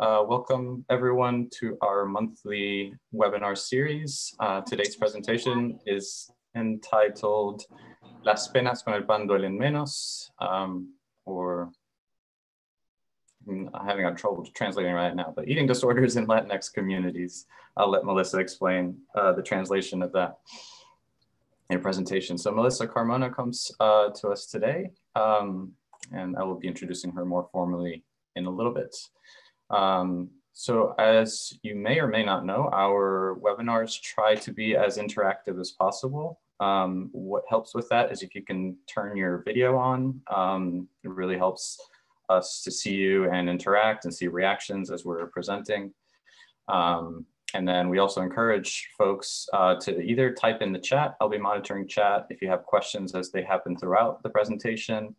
Uh, welcome everyone to our monthly webinar series. Uh, today's presentation is entitled Las penas con el pan duelen menos, um, or I'm having trouble translating right now, but eating disorders in Latinx communities. I'll let Melissa explain uh, the translation of that in presentation. So Melissa Carmona comes uh, to us today, um, and I will be introducing her more formally in a little bit. Um, so as you may or may not know, our webinars try to be as interactive as possible. Um, what helps with that is if you can turn your video on, um, it really helps us to see you and interact and see reactions as we're presenting. Um, and then we also encourage folks uh, to either type in the chat, I'll be monitoring chat if you have questions as they happen throughout the presentation.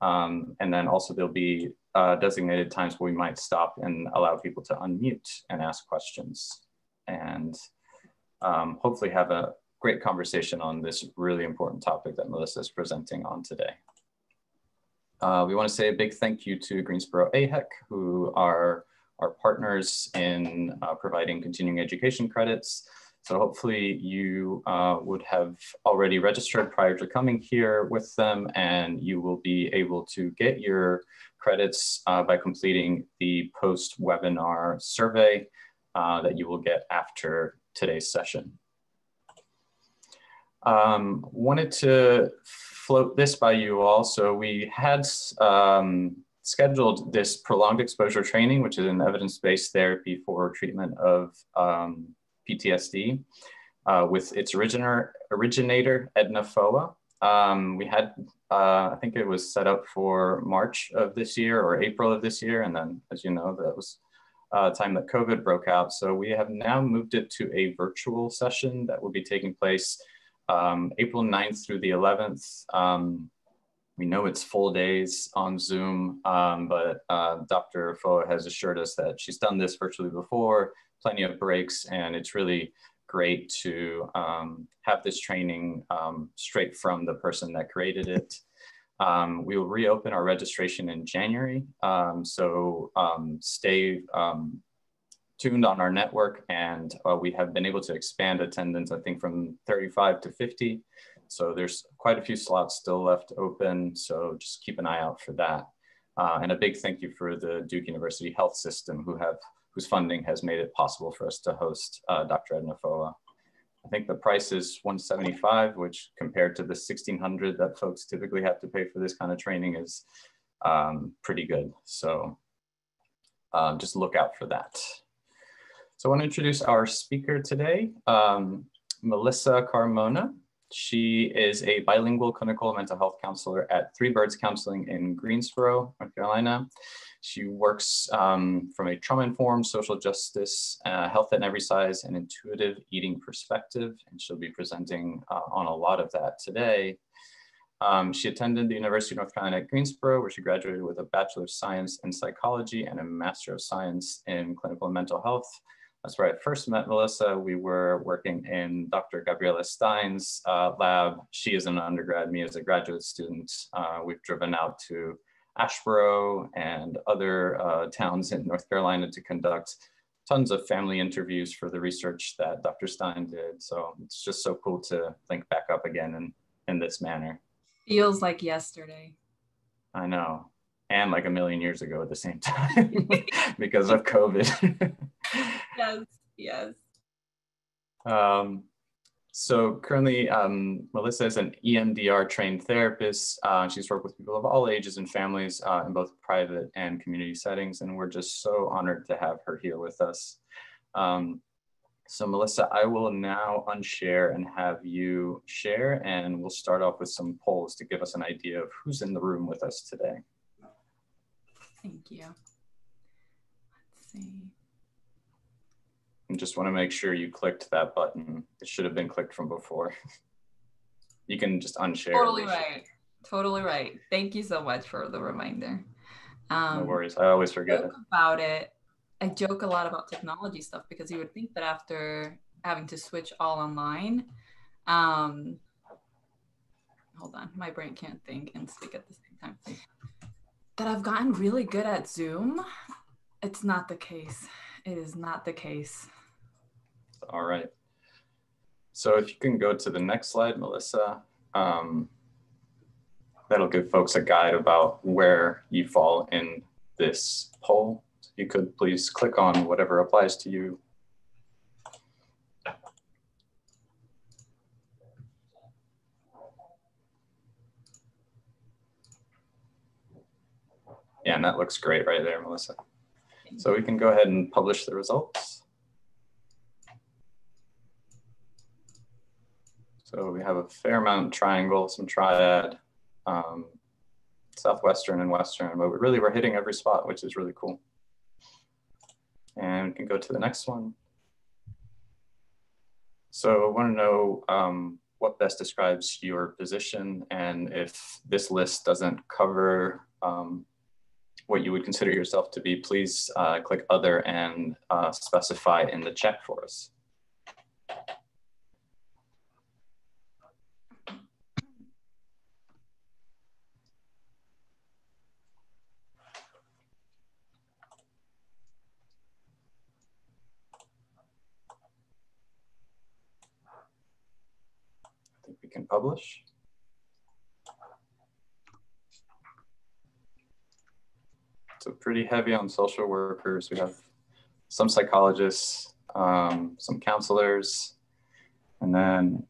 Um, and then also there'll be uh, designated times where we might stop and allow people to unmute and ask questions. And um, hopefully have a great conversation on this really important topic that Melissa is presenting on today. Uh, we want to say a big thank you to Greensboro AHEC, who are our partners in uh, providing continuing education credits. So hopefully you uh, would have already registered prior to coming here with them and you will be able to get your credits uh, by completing the post-webinar survey uh, that you will get after today's session. Um, wanted to float this by you all. So we had um, scheduled this prolonged exposure training, which is an evidence-based therapy for treatment of um, PTSD uh, with its originator, originator Edna Foa. Um, we had, uh, I think it was set up for March of this year or April of this year. And then, as you know, that was uh, time that COVID broke out. So we have now moved it to a virtual session that will be taking place um, April 9th through the 11th. Um, we know it's full days on Zoom, um, but uh, Dr. Foa has assured us that she's done this virtually before, plenty of breaks, and it's really great to um, have this training um, straight from the person that created it. Um, we will reopen our registration in January, um, so um, stay tuned on our network, and uh, we have been able to expand attendance, I think, from 35 to 50. So there's quite a few slots still left open. So just keep an eye out for that. Uh, and a big thank you for the Duke University Health System who have whose funding has made it possible for us to host uh, Dr. Edna Foa. I think the price is 175, which compared to the 1600 that folks typically have to pay for this kind of training is um, pretty good. So um, just look out for that. So I want to introduce our speaker today, um, Melissa Carmona. She is a bilingual clinical mental health counselor at Three Birds Counseling in Greensboro, North Carolina. She works um, from a trauma-informed social justice, uh, health at every size, and intuitive eating perspective, and she'll be presenting uh, on a lot of that today. Um, she attended the University of North Carolina at Greensboro, where she graduated with a Bachelor of Science in Psychology and a Master of Science in Clinical and Mental Health that's where I first met Melissa. We were working in Dr. Gabriela Stein's uh, lab. She is an undergrad, me as a graduate student. Uh, we've driven out to Asheboro and other uh, towns in North Carolina to conduct tons of family interviews for the research that Dr. Stein did. So it's just so cool to link back up again in, in this manner. Feels like yesterday. I know. And like a million years ago at the same time because of COVID. yes, yes. Um, so currently, um, Melissa is an EMDR trained therapist. Uh, she's worked with people of all ages and families uh, in both private and community settings, and we're just so honored to have her here with us. Um, so Melissa, I will now unshare and have you share, and we'll start off with some polls to give us an idea of who's in the room with us today. Thank you. Let's see. And just want to make sure you clicked that button. It should have been clicked from before. you can just unshare. Totally right. Totally right. Thank you so much for the reminder. Um, no worries. I always forget. About it. I joke a lot about technology stuff because you would think that after having to switch all online, um, hold on, my brain can't think and speak at the same time, that I've gotten really good at Zoom It's not the case. It is not the case. All right. So if you can go to the next slide, Melissa, um, that'll give folks a guide about where you fall in this poll. You could please click on whatever applies to you. Yeah, and that looks great right there, Melissa. So we can go ahead and publish the results. So we have a fair amount triangle, some triad, um, southwestern and western, but we really we're hitting every spot, which is really cool. And we can go to the next one. So I want to know um, what best describes your position and if this list doesn't cover um, what you would consider yourself to be, please uh, click other and uh, specify in the chat for us. Can publish. So pretty heavy on social workers. We have some psychologists, um, some counselors, and then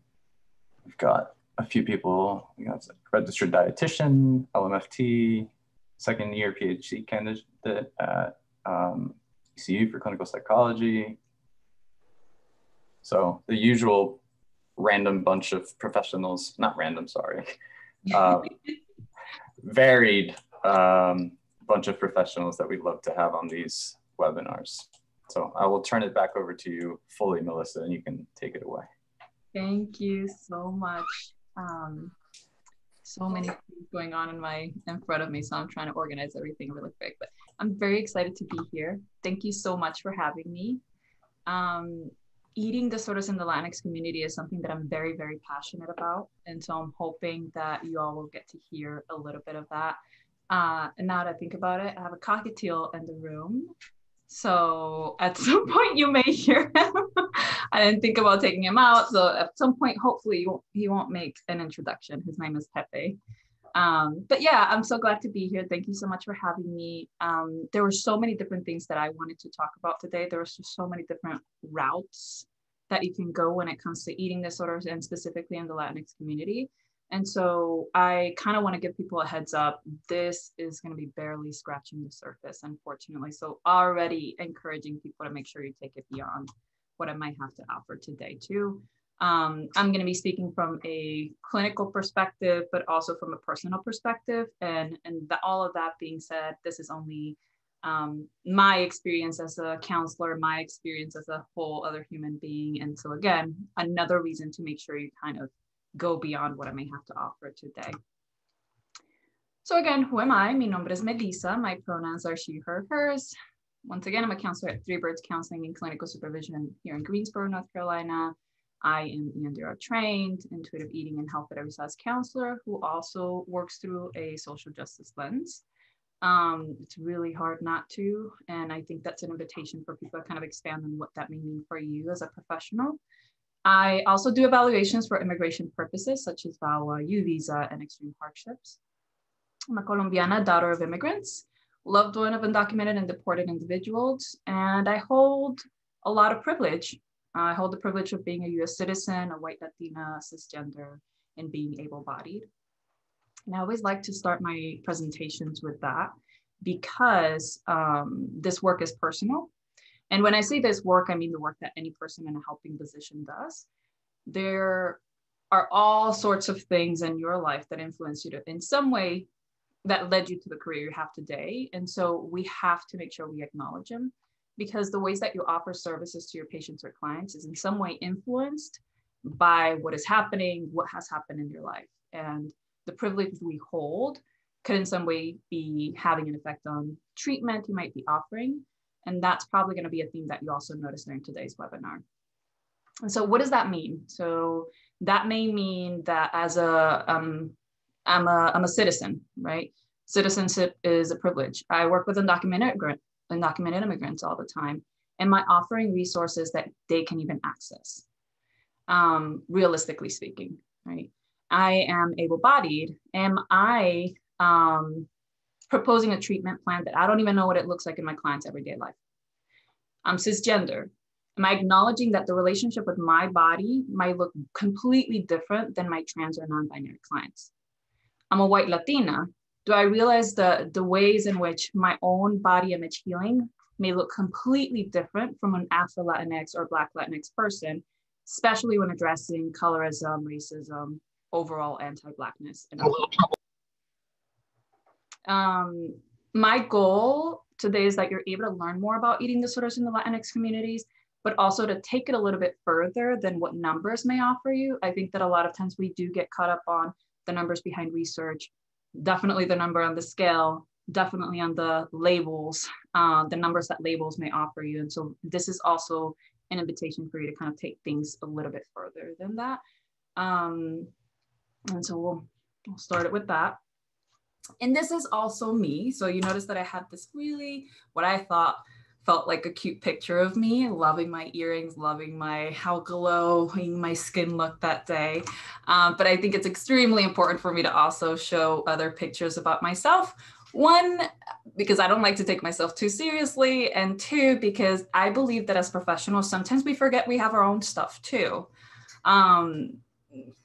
we've got a few people. We got registered dietitian, LMFT, second year PhD candidate at um, ECU for clinical psychology. So the usual random bunch of professionals, not random, sorry, uh, varied um, bunch of professionals that we'd love to have on these webinars. So I will turn it back over to you fully, Melissa, and you can take it away. Thank you so much. Um, so many things going on in my in front of me, so I'm trying to organize everything really quick. But I'm very excited to be here. Thank you so much for having me. Um, eating disorders in the Latinx community is something that I'm very, very passionate about. And so I'm hoping that you all will get to hear a little bit of that. Uh, and now that I think about it, I have a cockatiel in the room. So at some point you may hear him. I didn't think about taking him out. So at some point, hopefully he won't make an introduction. His name is Pepe. Um, but yeah, I'm so glad to be here. Thank you so much for having me. Um, there were so many different things that I wanted to talk about today. There was just so many different routes that you can go when it comes to eating disorders and specifically in the Latinx community. And so I kind of want to give people a heads up. This is going to be barely scratching the surface, unfortunately. So already encouraging people to make sure you take it beyond what I might have to offer today too. Um, I'm going to be speaking from a clinical perspective, but also from a personal perspective. And, and the, all of that being said, this is only um, my experience as a counselor, my experience as a whole other human being. And so, again, another reason to make sure you kind of go beyond what I may have to offer today. So, again, who am I? Mi nombre es Melissa. My pronouns are she, her, hers. Once again, I'm a counselor at Three Birds Counseling and Clinical Supervision here in Greensboro, North Carolina. I am EMDR trained, intuitive eating and health at every size counselor who also works through a social justice lens. Um, it's really hard not to, and I think that's an invitation for people to kind of expand on what that may mean for you as a professional. I also do evaluations for immigration purposes, such as VAWA, U visa, and extreme hardships. I'm a Colombiana, daughter of immigrants, loved one of undocumented and deported individuals, and I hold a lot of privilege I hold the privilege of being a US citizen, a white Latina, cisgender, and being able bodied. And I always like to start my presentations with that because um, this work is personal. And when I say this work, I mean the work that any person in a helping position does. There are all sorts of things in your life that influence you to, in some way that led you to the career you have today. And so we have to make sure we acknowledge them because the ways that you offer services to your patients or clients is in some way influenced by what is happening, what has happened in your life. And the privilege we hold could in some way be having an effect on treatment you might be offering. And that's probably going to be a theme that you also notice during today's webinar. And so what does that mean? So that may mean that as a, um, I'm a, I'm a citizen, right? Citizenship is a privilege. I work with undocumented undocumented immigrants all the time? Am I offering resources that they can even access? Um, realistically speaking, right? I am able bodied. Am I um, proposing a treatment plan that I don't even know what it looks like in my client's everyday life? I'm cisgender. Am I acknowledging that the relationship with my body might look completely different than my trans or non binary clients? I'm a white Latina. Do I realize the, the ways in which my own body image healing may look completely different from an Afro Latinx or Black Latinx person, especially when addressing colorism, racism, overall anti-Blackness? And um, my goal today is that you're able to learn more about eating disorders in the Latinx communities, but also to take it a little bit further than what numbers may offer you. I think that a lot of times we do get caught up on the numbers behind research, definitely the number on the scale, definitely on the labels, uh, the numbers that labels may offer you. And so this is also an invitation for you to kind of take things a little bit further than that. Um, and so we'll, we'll start it with that. And this is also me. So you notice that I had this really, what I thought felt like a cute picture of me, loving my earrings, loving my how glowing my skin looked that day. Um, but I think it's extremely important for me to also show other pictures about myself. One, because I don't like to take myself too seriously, and two, because I believe that as professionals, sometimes we forget we have our own stuff too. Um,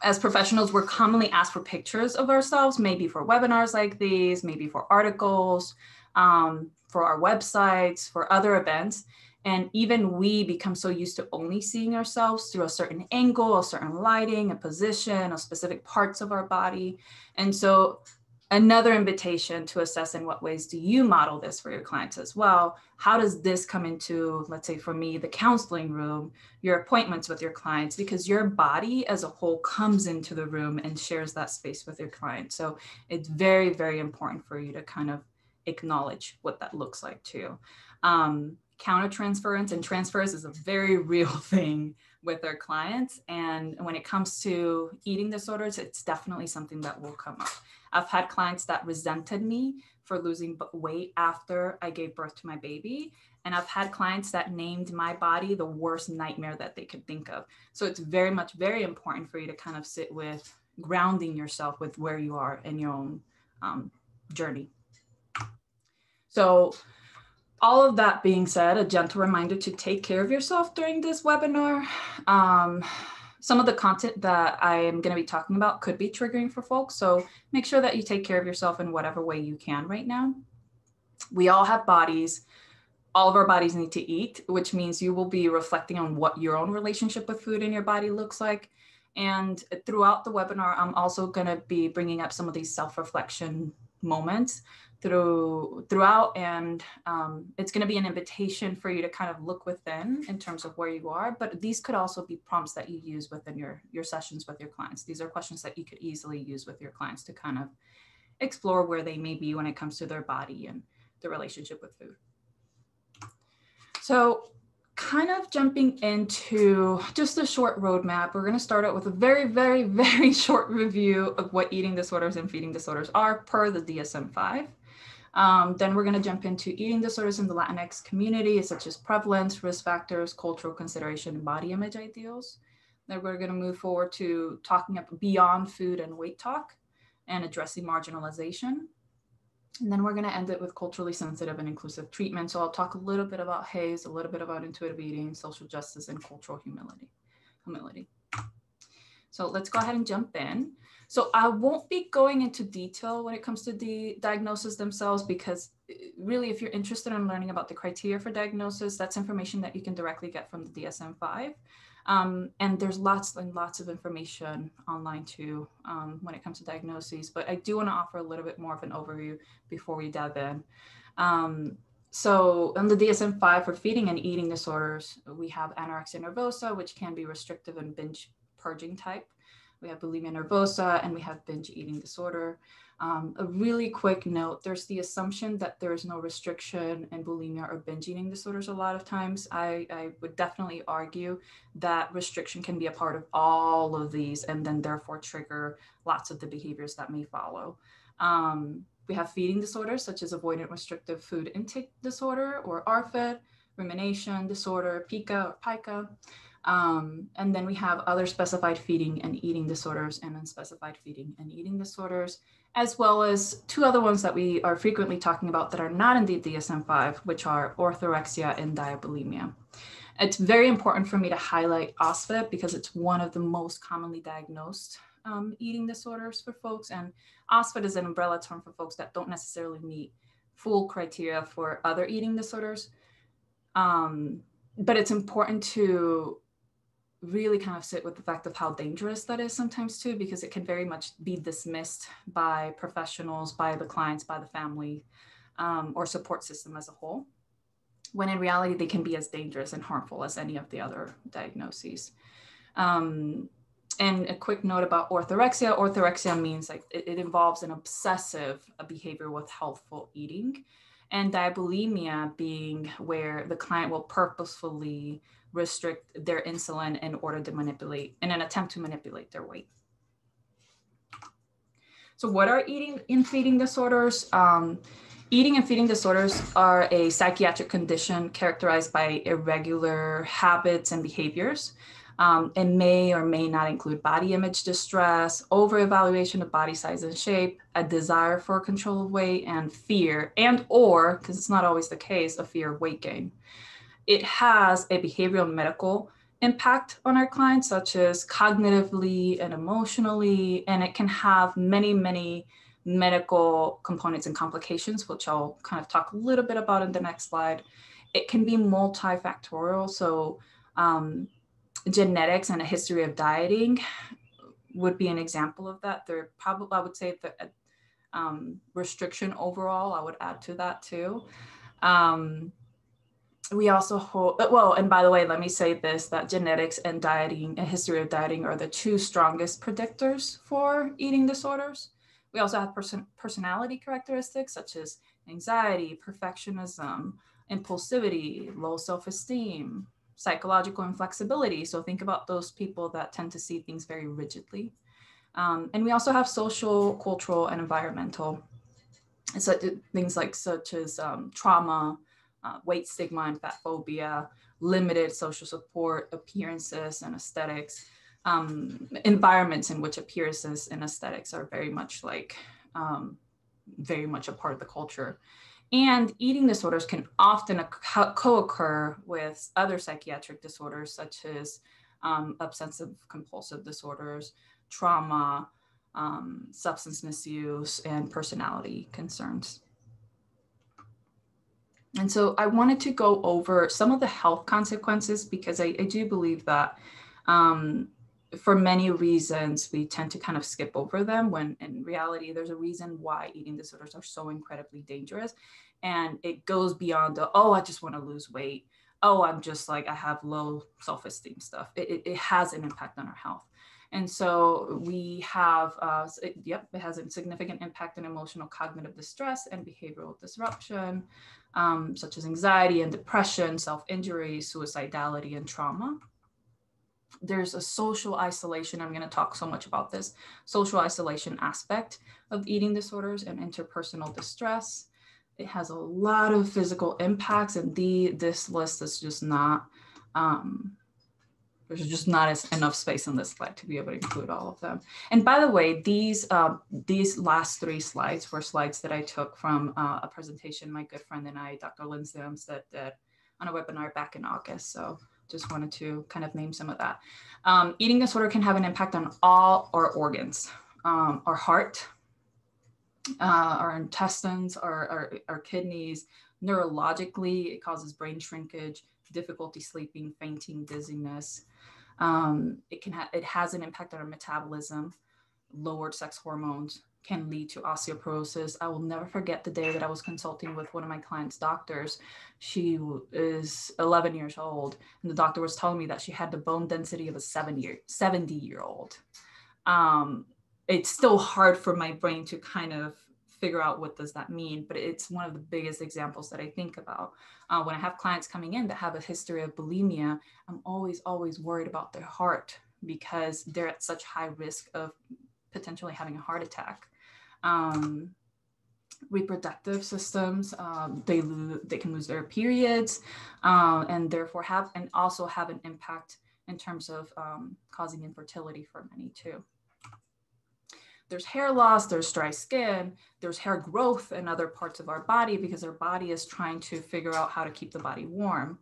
as professionals, we're commonly asked for pictures of ourselves, maybe for webinars like these, maybe for articles. Um, for our websites, for other events. And even we become so used to only seeing ourselves through a certain angle, a certain lighting, a position, a specific parts of our body. And so another invitation to assess in what ways do you model this for your clients as well how does this come into let's say for me the counseling room your appointments with your clients because your body as a whole comes into the room and shares that space with your client so it's very very important for you to kind of acknowledge what that looks like too. Um, countertransference and transference is a very real thing with our clients. And when it comes to eating disorders, it's definitely something that will come up. I've had clients that resented me for losing weight after I gave birth to my baby. And I've had clients that named my body the worst nightmare that they could think of. So it's very much very important for you to kind of sit with grounding yourself with where you are in your own um, journey. So all of that being said, a gentle reminder to take care of yourself during this webinar. Um, some of the content that I am going to be talking about could be triggering for folks. So make sure that you take care of yourself in whatever way you can right now. We all have bodies. All of our bodies need to eat, which means you will be reflecting on what your own relationship with food in your body looks like. And throughout the webinar, I'm also going to be bringing up some of these self reflection moments through throughout and um, it's going to be an invitation for you to kind of look within in terms of where you are but these could also be prompts that you use within your your sessions with your clients these are questions that you could easily use with your clients to kind of explore where they may be when it comes to their body and the relationship with food so kind of jumping into just a short roadmap, we're going to start out with a very, very, very short review of what eating disorders and feeding disorders are per the DSM 5. Um, then we're going to jump into eating disorders in the Latinx community, such as prevalence, risk factors, cultural consideration, and body image ideals. Then we're going to move forward to talking about beyond food and weight talk and addressing marginalization. And then we're going to end it with culturally sensitive and inclusive treatment. So I'll talk a little bit about HAES, a little bit about intuitive eating, social justice, and cultural humility. humility. So let's go ahead and jump in. So I won't be going into detail when it comes to the diagnosis themselves because uh, really if you're interested in learning about the criteria for diagnosis, that's information that you can directly get from the DSM-5. Um, and there's lots and lots of information online too um, when it comes to diagnoses, but I do want to offer a little bit more of an overview before we dive in. Um, so on the DSM-5 for feeding and eating disorders, we have anorexia nervosa, which can be restrictive and binge purging type we have bulimia nervosa, and we have binge eating disorder. Um, a really quick note, there's the assumption that there is no restriction in bulimia or binge eating disorders a lot of times. I, I would definitely argue that restriction can be a part of all of these and then therefore trigger lots of the behaviors that may follow. Um, We have feeding disorders such as avoidant restrictive food intake disorder or ARFID, rumination disorder, PICA or PICA. Um, and then we have other specified feeding and eating disorders and unspecified feeding and eating disorders, as well as two other ones that we are frequently talking about that are not in the DSM-5, which are orthorexia and diabulimia. It's very important for me to highlight OSFED because it's one of the most commonly diagnosed um, eating disorders for folks. And OSFED is an umbrella term for folks that don't necessarily meet full criteria for other eating disorders. Um, but it's important to really kind of sit with the fact of how dangerous that is sometimes too, because it can very much be dismissed by professionals, by the clients, by the family, um, or support system as a whole, when in reality they can be as dangerous and harmful as any of the other diagnoses. Um, and a quick note about orthorexia orthorexia means like it, it involves an obsessive behavior with healthful eating and diabulimia being where the client will purposefully restrict their insulin in order to manipulate, in an attempt to manipulate their weight. So what are eating and feeding disorders? Um, eating and feeding disorders are a psychiatric condition characterized by irregular habits and behaviors. Um, it may or may not include body image distress, over-evaluation of body size and shape, a desire for control of weight, and fear, and or, because it's not always the case, a fear of weight gain it has a behavioral medical impact on our clients, such as cognitively and emotionally, and it can have many, many medical components and complications, which I'll kind of talk a little bit about in the next slide. It can be multifactorial, so um, genetics and a history of dieting would be an example of that. There probably, I would say the um, restriction overall, I would add to that too. Um, we also hold uh, well and by the way let me say this that genetics and dieting and history of dieting are the two strongest predictors for eating disorders. We also have person, personality characteristics such as anxiety perfectionism impulsivity low self-esteem psychological inflexibility. So think about those people that tend to see things very rigidly. Um, and we also have social cultural and environmental. So things like such as um, trauma uh, weight stigma and fat phobia, limited social support, appearances and aesthetics, um, environments in which appearances and aesthetics are very much like, um, very much a part of the culture. And eating disorders can often co-occur with other psychiatric disorders such as um, obsessive compulsive disorders, trauma, um, substance misuse, and personality concerns. And so I wanted to go over some of the health consequences because I, I do believe that um, for many reasons we tend to kind of skip over them when in reality there's a reason why eating disorders are so incredibly dangerous. And it goes beyond the, oh, I just want to lose weight. Oh, I'm just like, I have low self esteem stuff. It, it, it has an impact on our health. And so we have, uh, it, yep, it has a significant impact on emotional cognitive distress and behavioral disruption, um, such as anxiety and depression, self-injury, suicidality, and trauma. There's a social isolation. I'm going to talk so much about this social isolation aspect of eating disorders and interpersonal distress. It has a lot of physical impacts, and the this list is just not um, there's just not as, enough space on this slide to be able to include all of them. And by the way, these uh, these last three slides were slides that I took from uh, a presentation my good friend and I, Dr. Lindsay did on a webinar back in August. So just wanted to kind of name some of that. Um, eating disorder can have an impact on all our organs, um, our heart, uh, our intestines, our, our, our kidneys, neurologically, it causes brain shrinkage, difficulty sleeping, fainting, dizziness, um, it can ha- it has an impact on our metabolism. Lowered sex hormones can lead to osteoporosis. I will never forget the day that I was consulting with one of my clients' doctors. She is 11 years old, and the doctor was telling me that she had the bone density of a seven year 70 year old. Um, it's still hard for my brain to kind of figure out what does that mean but it's one of the biggest examples that i think about uh, when i have clients coming in that have a history of bulimia i'm always always worried about their heart because they're at such high risk of potentially having a heart attack um, reproductive systems. Um, they lose they can lose their periods, uh, and therefore have and also have an impact in terms of um, causing infertility for many too. There's hair loss, there's dry skin, there's hair growth in other parts of our body because our body is trying to figure out how to keep the body warm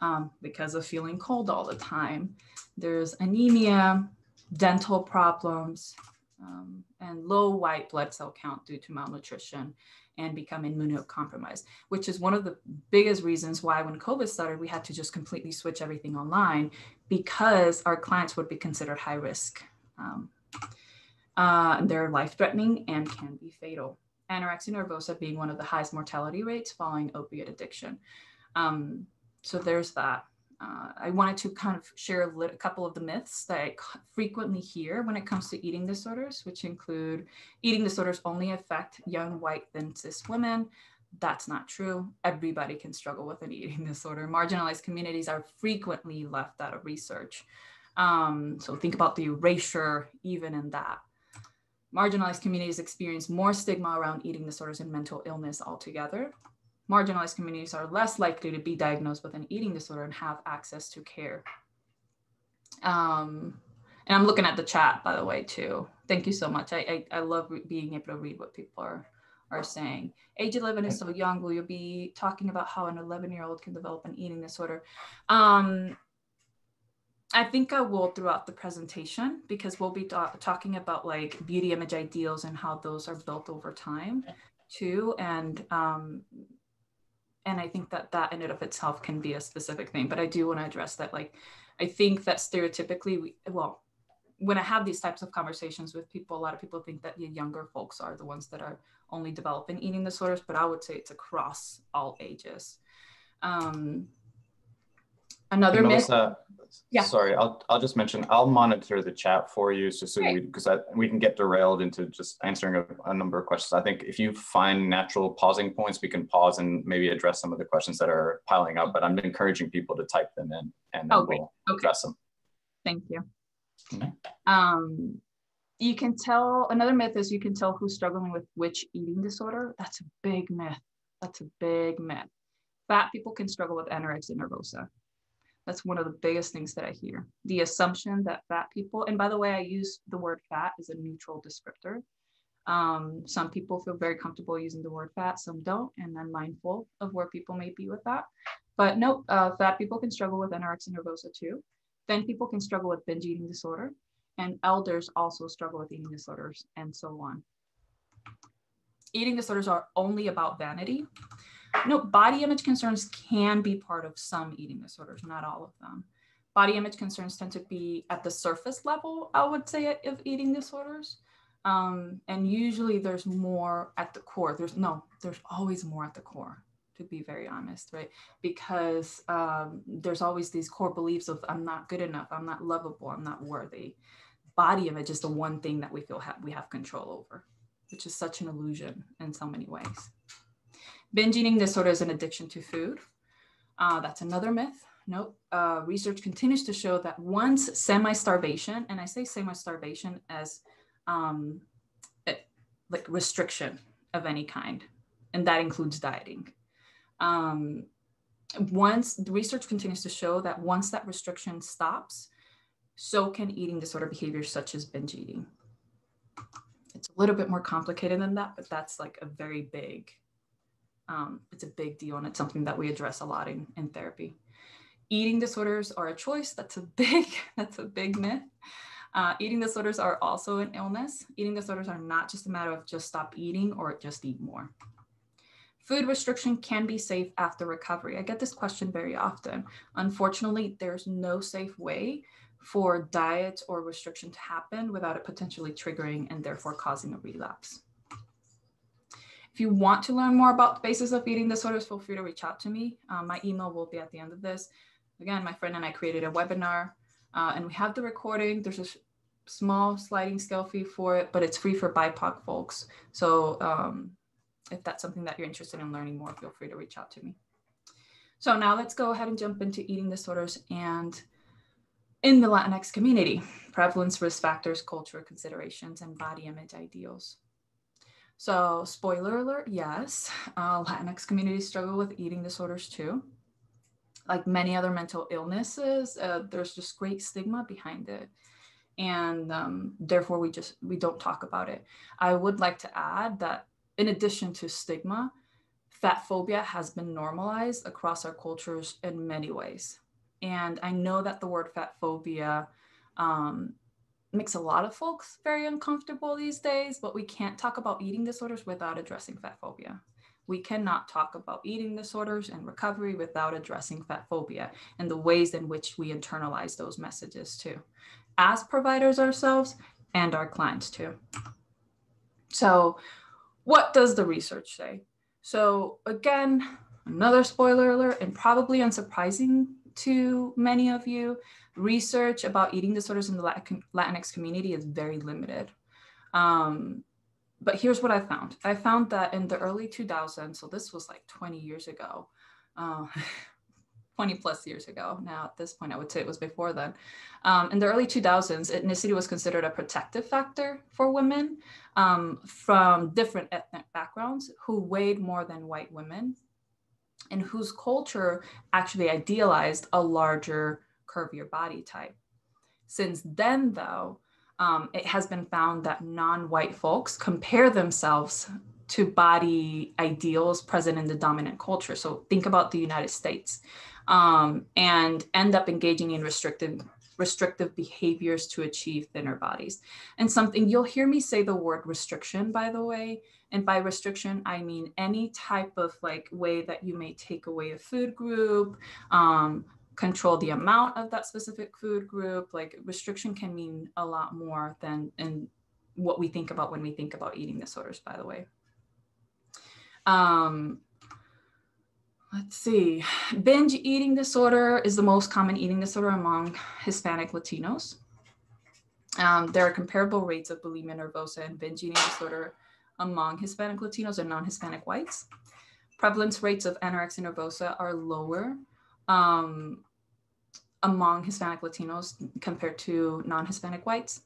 um, because of feeling cold all the time. There's anemia, dental problems, um, and low white blood cell count due to malnutrition and become immunocompromised, which is one of the biggest reasons why when COVID started, we had to just completely switch everything online because our clients would be considered high risk. Um, uh, they're life threatening and can be fatal. Anorexia nervosa being one of the highest mortality rates following opiate addiction. Um, so there's that uh, I wanted to kind of share a, a, couple of the myths that I frequently hear when it comes to eating disorders, which include eating disorders only affect young, white, thin, cis women. That's not true. Everybody can struggle with an eating disorder. Marginalized communities are frequently left out of research. Um, so think about the erasure even in that. Marginalized communities experience more stigma around eating disorders and mental illness altogether marginalized communities are less likely to be diagnosed with an eating disorder and have access to care. Um, and I'm looking at the chat, by the way, too. Thank you so much. I, I, I love being able to read what people are, are saying. Age 11 is so young. Will you be talking about how an 11 year old can develop an eating disorder? Um, I think I will throughout the presentation because we'll be talking about like beauty image ideals and how those are built over time too. And um, and i think that that in and of itself can be a specific thing but i do want to address that like i think that stereotypically we, well when i have these types of conversations with people a lot of people think that the younger folks are the ones that are only developing eating disorders but i would say it's across all ages um, Another Melissa, myth. Yeah. Sorry, I'll I'll just mention I'll monitor the chat for you just so Great. we because we can get derailed into just answering a, a, number of questions. I think if you find natural pausing points, we can pause and maybe address some of the questions that are piling up. But I'm encouraging people to type them in and then oh, we'll okay. address them. Thank you. Okay. Um, you can tell another myth is you can tell who's struggling with which eating disorder. That's a big myth. That's a big myth. Fat people can struggle with anorexia nervosa that's one of the biggest things that I hear. The assumption that fat people, and by the way, I use the word fat as a neutral descriptor. Um, some people feel very comfortable using the word fat, some don't, and I'm mindful of where people may be with that. But no, uh, fat people can struggle with anorexia nervosa too. Thin people can struggle with binge eating disorder, and elders also struggle with eating disorders, and so on. Eating disorders are only about vanity. No, body image concerns can be part of some eating disorders, not all of them. Body image concerns tend to be at the surface level, I would say, of eating disorders. Um, and usually there's more at the core. There's no, there's always more at the core, to be very honest, right? Because um, there's always these core beliefs of I'm not good enough, I'm not lovable, I'm not worthy. Body image is the one thing that we feel ha- we have control over, which is such an illusion in so many ways. Binge eating disorder is an addiction to food. Uh, that's another myth. Nope. Uh, research continues to show that once semi starvation, and I say semi starvation as um, it, like restriction of any kind, and that includes dieting. Um, once the research continues to show that once that restriction stops, so can eating disorder behaviors such as binge eating. It's a little bit more complicated than that, but that's like a very big um, it's a big deal and it's something that we address a lot in, in therapy. Eating disorders are a choice. That's a big, that's a big myth. Uh, eating disorders are also an illness. Eating disorders are not just a matter of just stop eating or just eat more. Food restriction can be safe after recovery. I get this question very often. Unfortunately, there's no safe way for diet or restriction to happen without it potentially triggering and therefore causing a relapse. If you want to learn more about the basis of eating disorders, feel free to reach out to me. Um, my email will be at the end of this. Again, my friend and I created a webinar uh, and we have the recording. There's a small sliding scale fee for it, but it's free for BIPOC folks. So um, if that's something that you're interested in learning more, feel free to reach out to me. So now let's go ahead and jump into eating disorders and in the Latinx community, prevalence, risk factors, cultural considerations, and body image ideals. So, spoiler alert, yes, uh, Latinx communities struggle with eating disorders too. Like many other mental illnesses, uh, there's just great stigma behind it. And um, therefore, we just we don't talk about it. I would like to add that in addition to stigma, fat phobia has been normalized across our cultures in many ways. And I know that the word fat phobia um, makes a lot of folks very uncomfortable these days, but we can't talk about eating disorders without addressing fat phobia. We cannot talk about eating disorders and recovery without addressing fat phobia and the ways in which we internalize those messages too, as providers ourselves and our clients too. So, what does the research say? So, again, another spoiler alert, and probably unsurprising to many of you, research about eating disorders in the Latinx community is very limited. Um, but here's what I found. I found that in the early 2000s, so this was like 20 years ago, uh, 20 plus years ago. Now, at this point, I would say it was before then. Um, in the early 2000s, ethnicity was considered a protective factor for women um, from different ethnic backgrounds who weighed more than white women and whose culture actually idealized a larger curvier body type. Since then, though, um, it has been found that non-white folks compare themselves to body ideals present in the dominant culture. So think about the United States um, and end up engaging in restrictive restrictive behaviors to achieve thinner bodies. And something you'll hear me say the word restriction, by the way. And by restriction, I mean any type of like way that you may take away a food group, um, control the amount of that specific food group. Like restriction can mean a lot more than in what we think about when we think about eating disorders, by the way. Um, let's see. Binge eating disorder is the most common eating disorder among Hispanic Latinos. Um, there are comparable rates of bulimia nervosa and binge eating disorder among Hispanic Latinos and non-Hispanic whites. Prevalence rates of anorexia nervosa are lower um, among Hispanic Latinos compared to non-Hispanic whites.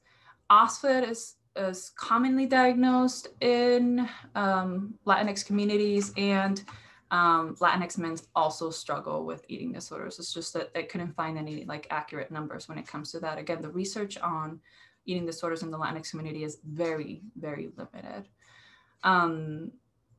OSFED is, is commonly diagnosed in um, Latinx communities and um, Latinx men also struggle with eating disorders. It's just that they couldn't find any like accurate numbers when it comes to that. Again, the research on eating disorders in the Latinx community is very, very limited. Um,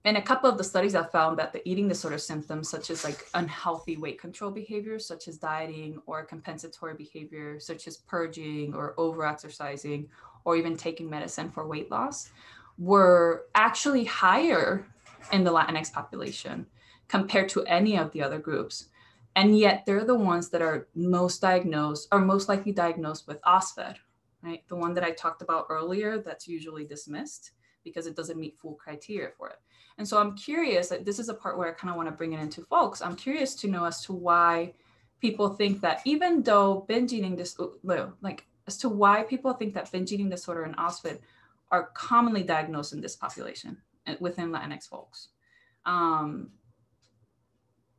and a couple of the studies have found that the eating disorder symptoms, such as like unhealthy weight control behaviors, such as dieting or compensatory behavior, such as purging or over exercising, or even taking medicine for weight loss, were actually higher in the Latinx population compared to any of the other groups. And yet they're the ones that are most diagnosed or most likely diagnosed with OSFED, right? The one that I talked about earlier that's usually dismissed because it doesn't meet full criteria for it. And so I'm curious, that this is a part where I kind of want to bring it into folks. I'm curious to know as to why people think that even though binge eating this, like as to why people think that binge eating disorder and OSFED are commonly diagnosed in this population uh, within Latinx folks. Um,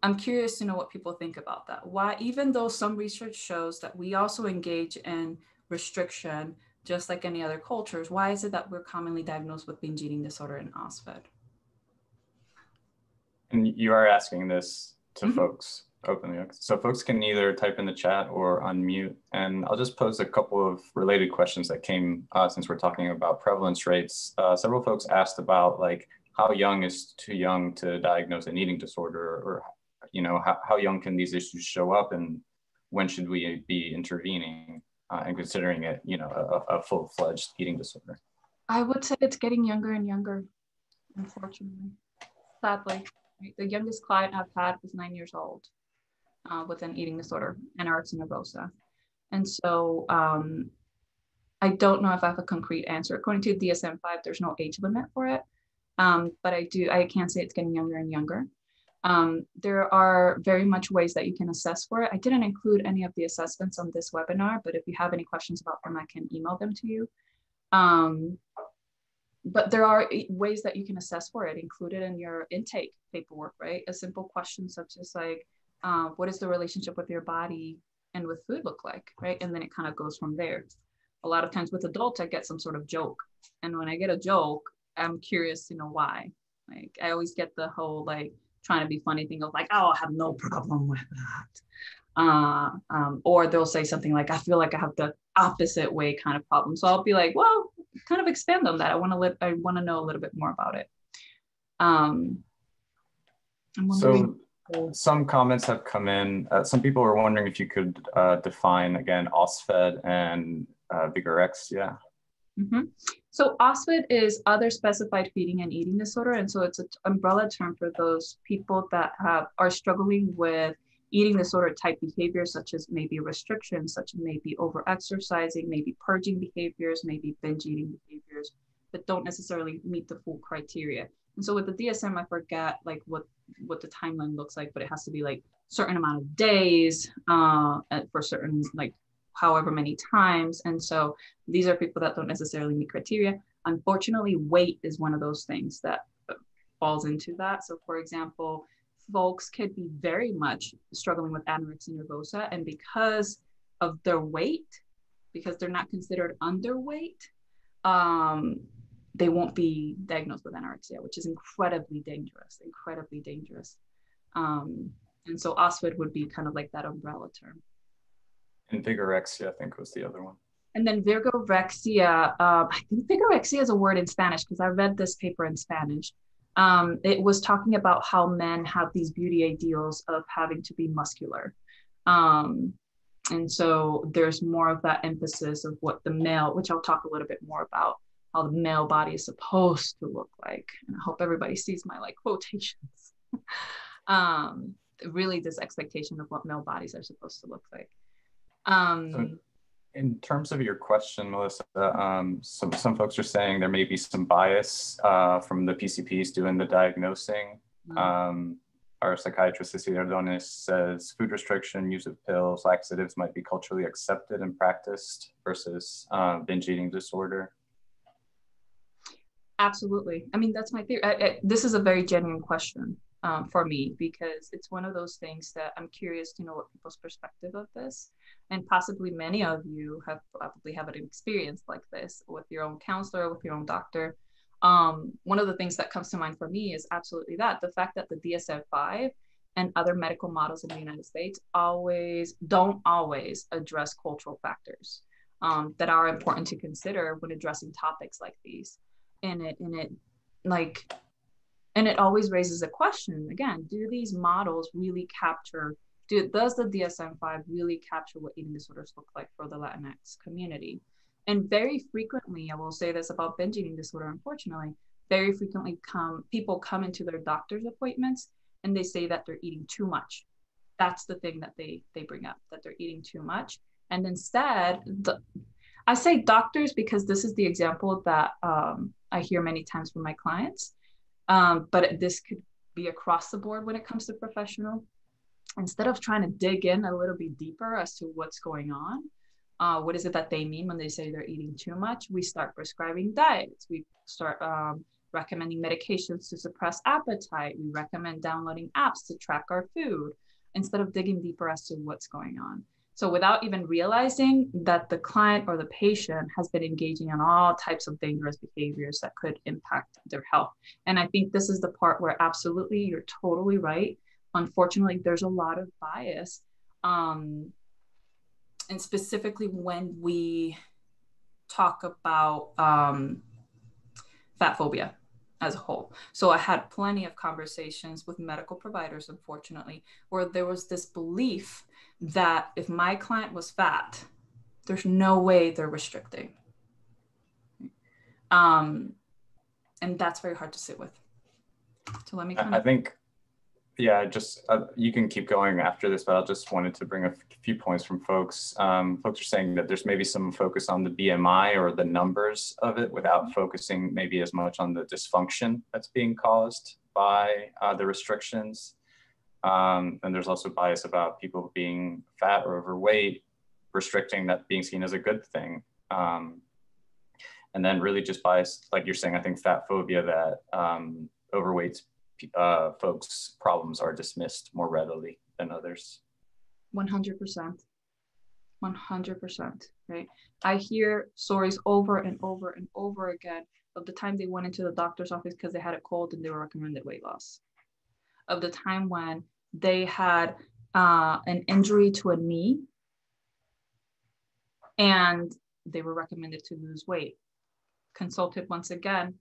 I'm curious to know what people think about that. Why, even though some research shows that we also engage in restriction, just like any other cultures, why is it that we're commonly diagnosed with binge eating disorder in OSFED? And you are asking this to mm-hmm. folks openly. So folks can either type in the chat or unmute. And I'll just pose a couple of related questions that came uh, since we're talking about prevalence rates. Uh, several folks asked about like how young is too young to diagnose an eating disorder or, you know, how, how young can these issues show up and when should we be intervening uh, and considering it, you know, a, a full-fledged eating disorder? I would say it's getting younger and younger, unfortunately, sadly. The youngest client I've had was nine years old uh, with an eating disorder, anorexia nervosa. And so um, I don't know if I have a concrete answer. According to DSM-5, there's no age limit for it. Um, but I do, I can say it's getting younger and younger. Um, there are very much ways that you can assess for it. I didn't include any of the assessments on this webinar, but if you have any questions about them, I can email them to you. Um, but there are ways that you can assess for it included in your intake paperwork, right? A simple question such as like, uh, what is the relationship with your body and with food look like, right? And then it kind of goes from there. A lot of times with adults, I get some sort of joke. And when I get a joke, I'm curious, you know, why. Like I always get the whole like trying to be funny thing of like, oh, I have no problem with that. Uh, um, or they'll say something like, I feel like I have the opposite way kind of problem. So I'll be like, well, kind of expand on that. I want to let I want to know a little bit more about it. Um, so some comments have come in. Uh, some people were wondering if you could uh, define again OSFED and uh, vigorexia. Mm-hmm. So OSFED is other specified feeding and eating disorder, and so it's an umbrella term for those people that have are struggling with eating disorder type behaviors, such as maybe restrictions, such as maybe over exercising, maybe purging behaviors, maybe binge eating behaviors, that don't necessarily meet the full criteria. And so with the DSM, I forget like what what the timeline looks like, but it has to be like certain amount of days uh, for certain like however many times. And so these are people that don't necessarily meet criteria. Unfortunately, weight is one of those things that falls into that. So, for example, folks could be very much struggling with anorexia nervosa, and because of their weight, because they're not considered underweight, um, they won't be diagnosed with anorexia, which is incredibly dangerous, incredibly dangerous. Um, and so OSFED would be kind of like that umbrella term. And vigorexia, I think, was the other one. And then vigorexia, uh, I think vigorexia is a word in Spanish because I read this paper in Spanish. Um, it was talking about how men have these beauty ideals of having to be muscular. Um, and so there's more of that emphasis of what the male, which I'll talk a little bit more about, how the male body is supposed to look like. And I hope everybody sees my like quotations. um, really, this expectation of what male bodies are supposed to look like. Um, so in terms of your question, Melissa, um, some, some folks are saying there may be some bias uh, from the PCPs doing the diagnosing. Mm-hmm. Um, our psychiatrist, Cecilia Ardones, says food restriction, use of pills, laxatives might be culturally accepted and practiced versus uh, binge eating disorder. Absolutely. I mean, that's my theory. I, I, this is a very genuine question um, for me because it's one of those things that I'm curious to know what people's perspective of this and possibly many of you have probably have an experience like this with your own counselor with your own doctor. Um, one of the things that comes to mind for me is absolutely that the fact that the dsm-5 and other medical models in the united states always don't always address cultural factors um, that are important to consider when addressing topics like these. And it and it like and it always raises a question again do these models really capture do, does the DSM-5 really capture what eating disorders look like for the Latinx community? And very frequently, I will say this about binge eating disorder, unfortunately, very frequently come people come into their doctor's appointments and they say that they're eating too much. That's the thing that they they bring up, that they're eating too much. And instead, the, I say doctors because this is the example that um, I hear many times from my clients. Um, but this could be across the board when it comes to professional instead of trying to dig in a little bit deeper as to what's going on, uh, what is it that they mean when they say they're eating too much, we start prescribing diets. We start um, recommending medications to suppress appetite. We recommend downloading apps to track our food instead of digging deeper as to what's going on. So, without even realizing that the client or the patient has been engaging in all types of dangerous behaviors that could impact their health. And I think this is the part where absolutely you're totally right unfortunately there's a lot of bias um, and specifically when we talk about um, fat phobia as a whole. So I had plenty of conversations with medical providers, unfortunately, where there was this belief that if my client was fat, there's no way they're restricting. Um, and that's very hard to sit with. So let me. Kind of- I think yeah, just uh, you can keep going after this, but I just wanted to bring a few points from folks. Um, folks are saying that there's maybe some focus on the BMI or the numbers of it without mm-hmm. focusing maybe as much on the dysfunction that's being caused by uh, the restrictions. Um, and there's also bias about people being fat or overweight, restricting that being seen as a good thing. Um, and then really just bias, like you're saying, I think fat phobia that um, overweight's uh, folks' problems are dismissed more readily than others. 100%. 100%. Right. I hear stories over and over and over again of the time they went into the doctor's office because they had a cold and they were recommended weight loss, of the time when they had uh, an injury to a knee and they were recommended to lose weight. Consulted once again,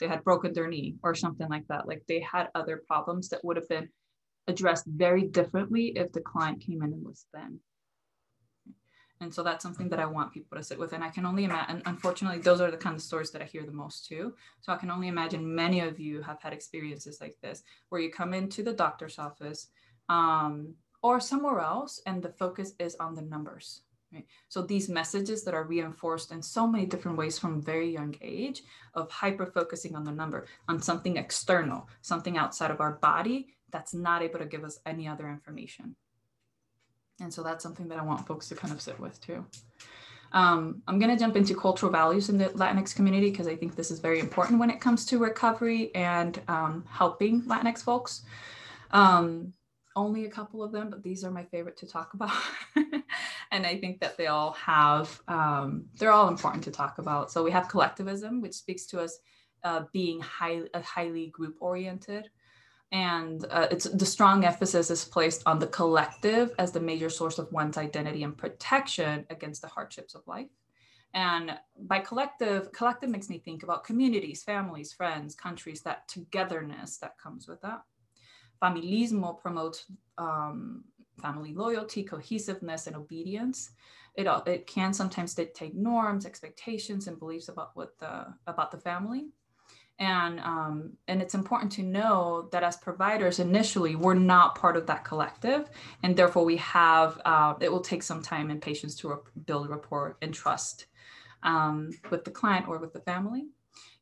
they had broken their knee or something like that. Like they had other problems that would have been addressed very differently if the client came in and was thin. And so that's something that I want people to sit with. And I can only imagine, unfortunately, those are the kind of stories that I hear the most too. So I can only imagine many of you have had experiences like this, where you come into the doctor's office um, or somewhere else and the focus is on the numbers. Right? So these messages that are reinforced in so many different ways from very young age of hyper focusing on the number, on something external, something outside of our body that's not able to give us any other information. And so that's something that I want folks to kind of sit with too. Um, I'm going to jump into cultural values in the Latinx community because I think this is very important when it comes to recovery and um, helping Latinx folks. Um, only a couple of them, but these are my favorite to talk about. and I think that they all have, um, they're all important to talk about. So we have collectivism, which speaks to us uh, being high, uh, highly group oriented and uh, it's the strong emphasis is placed on the collective as the major source of one's identity and protection against the hardships of life. And by collective collective makes me think about communities families friends countries that togetherness that comes with that. Familismo promotes um, family loyalty cohesiveness and obedience. It, it can sometimes dictate norms expectations and beliefs about what the about the family. And um, and it's important to know that as providers initially we're not part of that collective and therefore we have uh, it will take some time and patience to build rapport and trust um, with the client or with the family.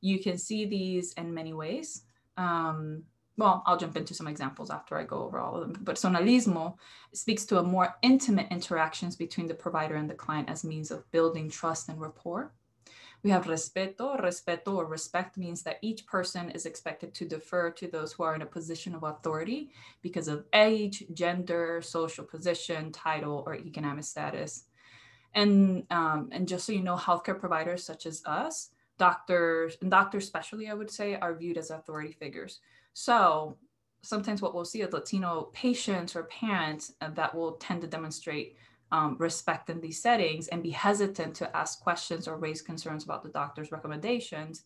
You can see these in many ways. Um, well, I'll jump into some examples after I go over all of them. But personalismo speaks to a more intimate interactions between the provider and the client as means of building trust and rapport. We have respeto. Respeto or respect means that each person is expected to defer to those who are in a position of authority because of age, gender, social position, title, or economic status. And, um, and just so you know, healthcare providers such as us, doctors, and doctors especially, I would say, are viewed as authority figures. So sometimes what we'll see is Latino patients or parents uh, that will tend to demonstrate um, respect in these settings and be hesitant to ask questions or raise concerns about the doctor's recommendations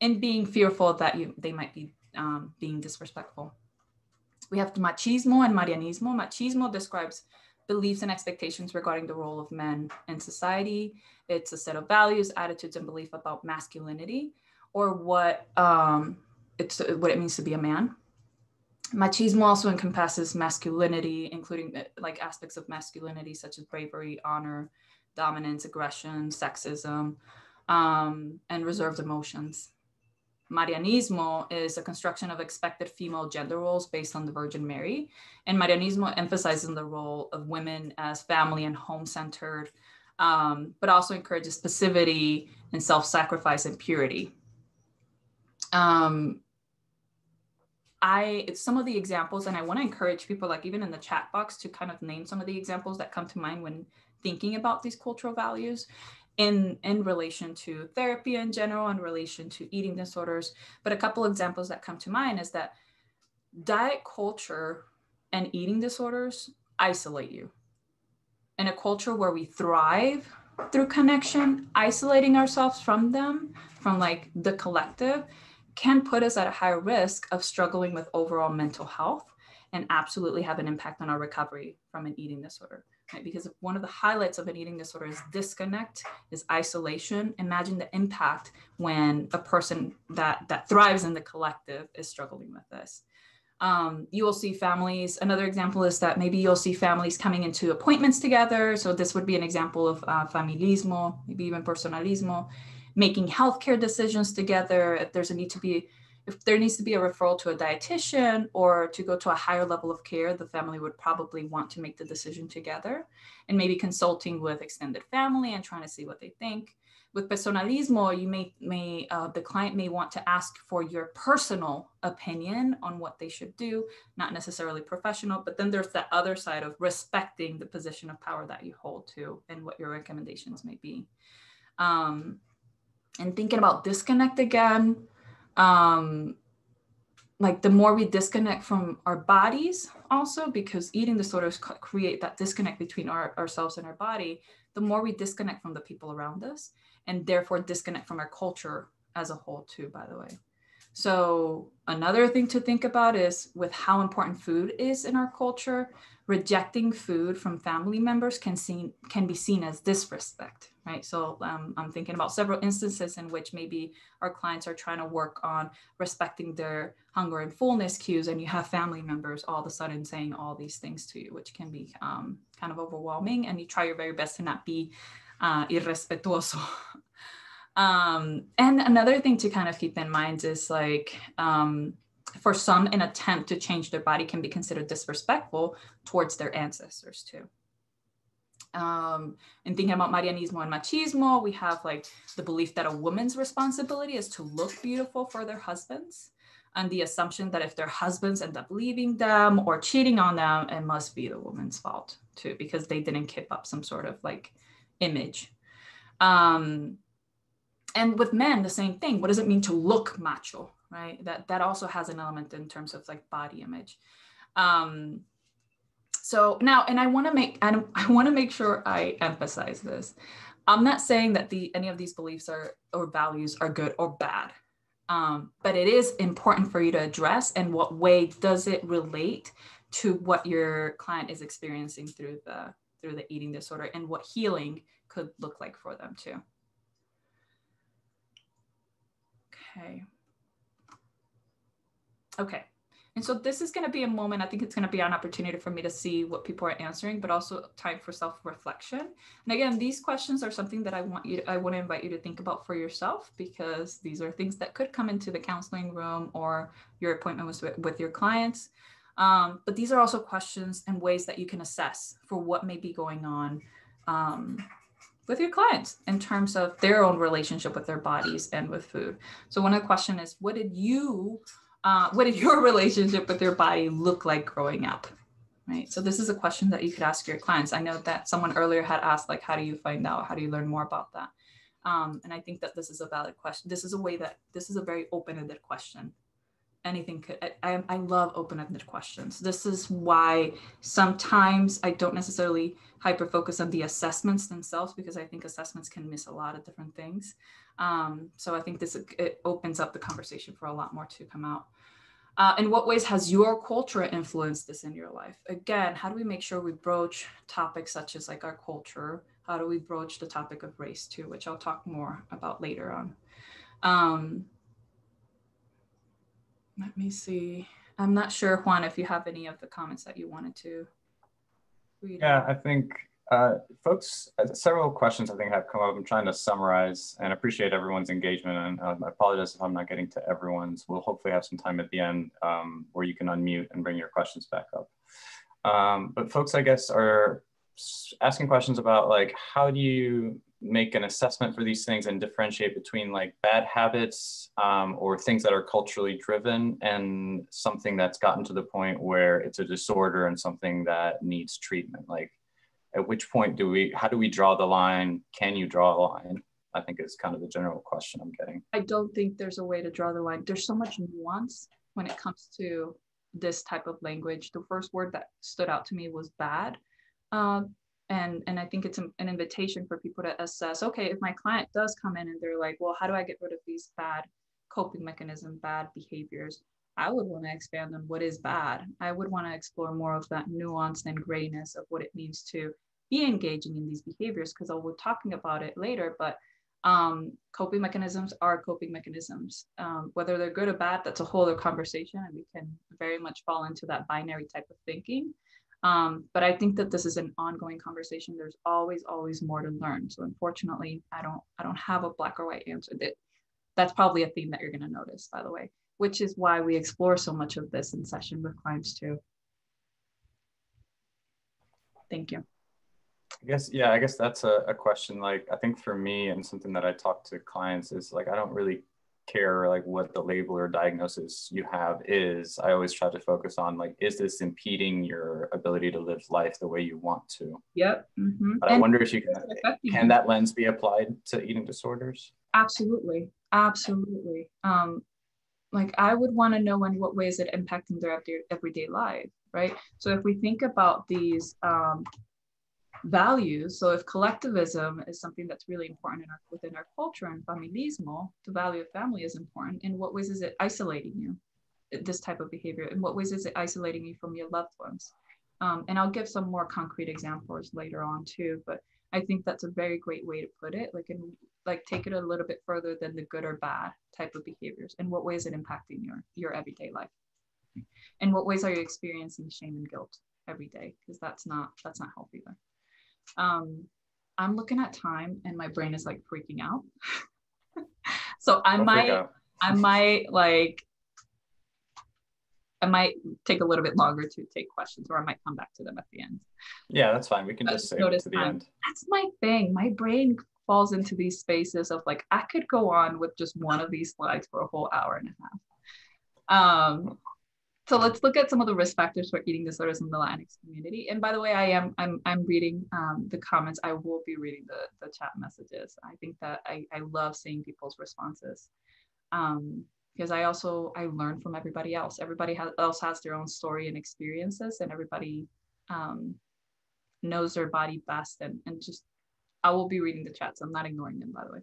and being fearful that you, they might be um, being disrespectful. We have machismo and marianismo. Machismo describes beliefs and expectations regarding the role of men in society. It's a set of values, attitudes, and belief about masculinity or what um, it's what it means to be a man machismo also encompasses masculinity, including uh, like aspects of masculinity such as bravery, honor, dominance, aggression, sexism, um, and reserved emotions. Marianismo is a construction of expected female gender roles based on the Virgin Mary. And Marianismo emphasizes the role of women as family and home centered, um, but also encourages passivity and self sacrifice and purity. Um, I some of the examples, and I want to encourage people, like even in the chat box, to kind of name some of the examples that come to mind when thinking about these cultural values in in relation to therapy in general, in relation to eating disorders. But a couple examples that come to mind is that diet culture and eating disorders isolate you. In a culture where we thrive through connection, isolating ourselves from them, from like the collective, can put us at a higher risk of struggling with overall mental health and absolutely have an impact on our recovery from an eating disorder. Right? Because one of the highlights of an eating disorder is disconnect, is isolation. Imagine the impact when a person that that thrives in the collective is struggling with this. Um, you will see families. Another example is that maybe you'll see families coming into appointments together. So this would be an example of uh, familismo, maybe even personalismo making healthcare decisions together, if there's a need to be, if there needs to be a referral to a dietitian or to go to a higher level of care, the family would probably want to make the decision together and maybe consulting with extended family and trying to see what they think. With personalismo, you may, may uh, the client may want to ask for your personal opinion on what they should do, not necessarily professional, but then there's that other side of respecting the position of power that you hold to and what your recommendations may be. Um, and thinking about disconnect again um, like the more we disconnect from our bodies also because eating disorders create that disconnect between our, ourselves and our body the more we disconnect from the people around us and therefore disconnect from our culture as a whole too by the way so another thing to think about is with how important food is in our culture rejecting food from family members can seen can be seen as disrespect right? So um, i'm thinking about several instances in which maybe our clients are trying to work on respecting their hunger and fullness cues and you have family members all of a sudden saying all these things to you which can be um, kind of overwhelming and you try your very best to not be uh, irrespetuoso um, and another thing to kind of keep in mind is like um, for some, an attempt to change their body can be considered disrespectful towards their ancestors too. Um, and thinking about Marianismo and machismo, we have like the belief that a woman's responsibility is to look beautiful for their husbands, and the assumption that if their husbands end up leaving them or cheating on them, it must be the woman's fault too, because they didn't keep up some sort of like image. Um, and with men, the same thing. What does it mean to look macho? right? That that also has an element in terms of like body image. Um, so now, and I want to make and I want to make sure I emphasize this. I'm not saying that the any of these beliefs are or values are good or bad, um, but it is important for you to address and what way does it relate to what your client is experiencing through the through the eating disorder and what healing could look like for them too. Okay. Okay. And so this is going to be a moment, I think it's going to be an opportunity for me to see what people are answering, but also time for self-reflection. And again, these questions are something that I want you, to, I want to invite you to think about for yourself because these are things that could come into the counseling room or your appointment with, with your clients. Um, but these are also questions and ways that you can assess for what may be going on um, with your clients in terms of their own relationship with their bodies and with food. So one of the question is, what did you uh, what did your relationship with your body look like growing up? Right. So this is a question that you could ask your clients. I know that someone earlier had asked, like, how do you find out? How do you learn more about that? Um, and I think that this is a valid question. This is a way that this is a very open-ended question. Anything could. I, I love open-ended questions. This is why sometimes I don't necessarily hyper focus on the assessments themselves because I think assessments can miss a lot of different things. Um, so I think this it opens up the conversation for a lot more to come out. Uh, in what ways has your culture influenced this in your life? Again, how do we make sure we broach topics such as like our culture? How do we broach the topic of race too, which I'll talk more about later on. Um, let me see. I'm not sure, Juan, if you have any of the comments that you wanted to read. Yeah, I think uh, folks, uh, several questions I think have come up. I'm trying to summarize and appreciate everyone's engagement. And um, I apologize if I'm not getting to everyone's. We'll hopefully have some time at the end um, where you can unmute and bring your questions back up. Um, but folks, I guess, are asking questions about like, how do you make an assessment for these things and differentiate between like bad habits um, or things that are culturally driven and something that's gotten to the point where it's a disorder and something that needs treatment. Like, at which point do we how do we draw the line? Can you draw a line? I think is kind of the general question i'm getting. I don't think there's a way to draw the line. There's so much nuance when it comes to this type of language. The first word that stood out to me was bad. Um, and and i think it's an invitation for people to assess okay if my client does come in and they're like well how do i get rid of these bad coping mechanism bad behaviors I would want to expand on what is bad. I would want to explore more of that nuance and grayness of what it means to be engaging in these behaviors because I'll be talking about it later. But um, coping mechanisms are coping mechanisms. Um, whether they're good or bad, that's a whole other conversation, and we can very much fall into that binary type of thinking. Um, but I think that this is an ongoing conversation. There's always, always more to learn. So unfortunately, I don't, I don't have a black or white answer. That that's probably a theme that you're going to notice, by the way which is why we explore so much of this in session with clients too. Thank you. I guess, yeah, I guess that's a, a question. Like, I think for me and something that I talk to clients is like, I don't really care like what the label or diagnosis you have is i always try to focus on like is this impeding your ability to live life the way you want to? Yep mm-hmm. but i wonder if you can can that lens be applied to eating disorders? Absolutely absolutely. Um like i would want to know in what way is it impacting their everyday life right? So if we think about these um values. So if collectivism is something that's really important in our, within our culture and familismo, the value of family is important. In what ways is it isolating you? This type of behavior. In what ways is it isolating you from your loved ones? Um, and I'll give some more concrete examples later on too. But I think that's a very great way to put it. Like, in, like take it a little bit further than the good or bad type of behaviors. In what ways is it impacting your your everyday life? In what ways are you experiencing shame and guilt every day? Because that's not that's not healthy either um, I'm looking at time and my brain is like freaking out. so I Don't might, I might like, I might take a little bit longer to take questions, or I might come back to them at the end. Yeah, that's fine. We can just say to the time. end. That's my thing. My brain falls into these spaces of like I could go on with just one of these slides for a whole hour and a half. Um, so let's look at some of the risk factors for eating disorders in the Latinx community. And by the way, I am I'm I'm reading um, the comments. I will be reading the the chat messages. I think that I I love seeing people's responses. Um, because I also I learn from everybody else. Everybody else has their own story and experiences, and everybody um, knows their body best. And and just I will be reading the chats. I'm not ignoring them, by the way.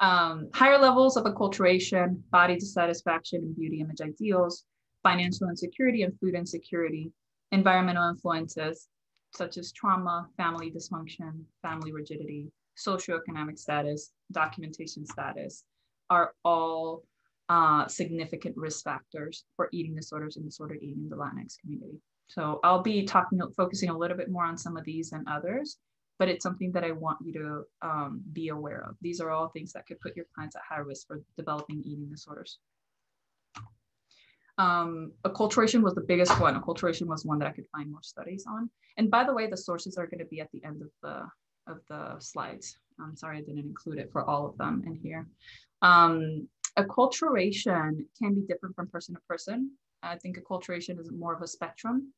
Um, higher levels of acculturation, body dissatisfaction, and beauty image ideals, financial insecurity and food insecurity, environmental influences such as trauma, family dysfunction, family rigidity, socioeconomic status, documentation status are all uh, significant risk factors for eating disorders and disordered eating in the Latinx community. So I'll be talking, focusing a little bit more on some of these and others, but it's something that I want you to um, be aware of. These are all things that could put your clients at high risk for developing eating disorders. Um, acculturation was the biggest one. Acculturation was one that I could find more studies on. And by the way, the sources are going to be at the end of the of the slides. I'm sorry I didn't include it for all of them in here. Um, acculturation can be different from person to person. I think acculturation is more of a spectrum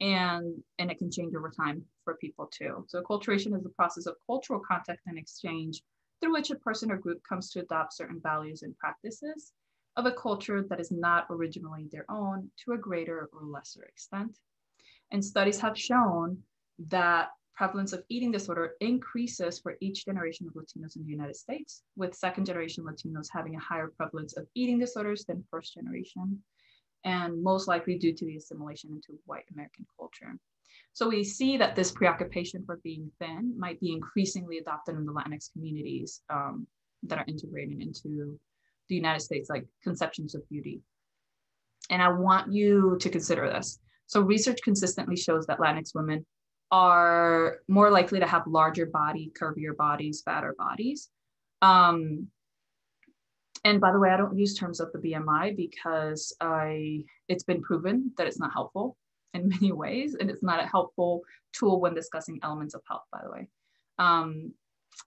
and and it can change over time for people too. So acculturation is the process of cultural contact and exchange through which a person or group comes to adopt certain values and practices of a culture that is not originally their own to a greater or lesser extent. And studies have shown that prevalence of eating disorder increases for each generation of Latinos in the United States, with second generation Latinos having a higher prevalence of eating disorders than first generation, and most likely due to the assimilation into white American culture. So we see that this preoccupation for being thin might be increasingly adopted in the Latinx communities um, that are integrated into the United States, like conceptions of beauty. And I want you to consider this. So, research consistently shows that Latinx women are more likely to have larger body, curvier bodies, fatter bodies. Um, and by the way, I don't use terms of the BMI because I it's been proven that it's not helpful in many ways, and it's not a helpful tool when discussing elements of health. By the way, um,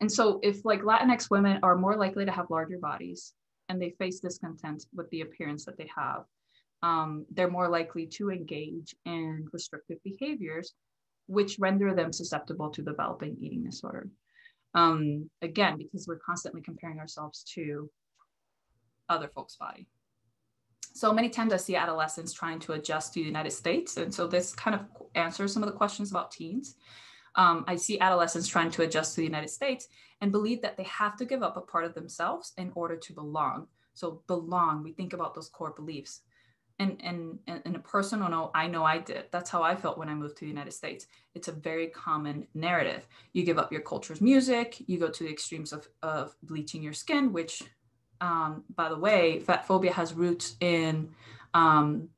and so if like Latinx women are more likely to have larger bodies, and they face discontent with the appearance that they have, um, they're more likely to engage in restrictive behaviors, which render them susceptible to developing eating disorder. Um, again, because we're constantly comparing ourselves to other folks' body. So many times I see adolescents trying to adjust to the United States. And so this kind of answers some of the questions about teens um, I see adolescents trying to adjust to the United States and believe that they have to give up a part of themselves in order to belong. So belong, we think about those core beliefs. And, and, and in a personal note, I know I did. That's how I felt when I moved to the United States. It's a very common narrative. You give up your culture's music, you go to the extremes of, of bleaching your skin, which, um, by the way, fat phobia has roots in um,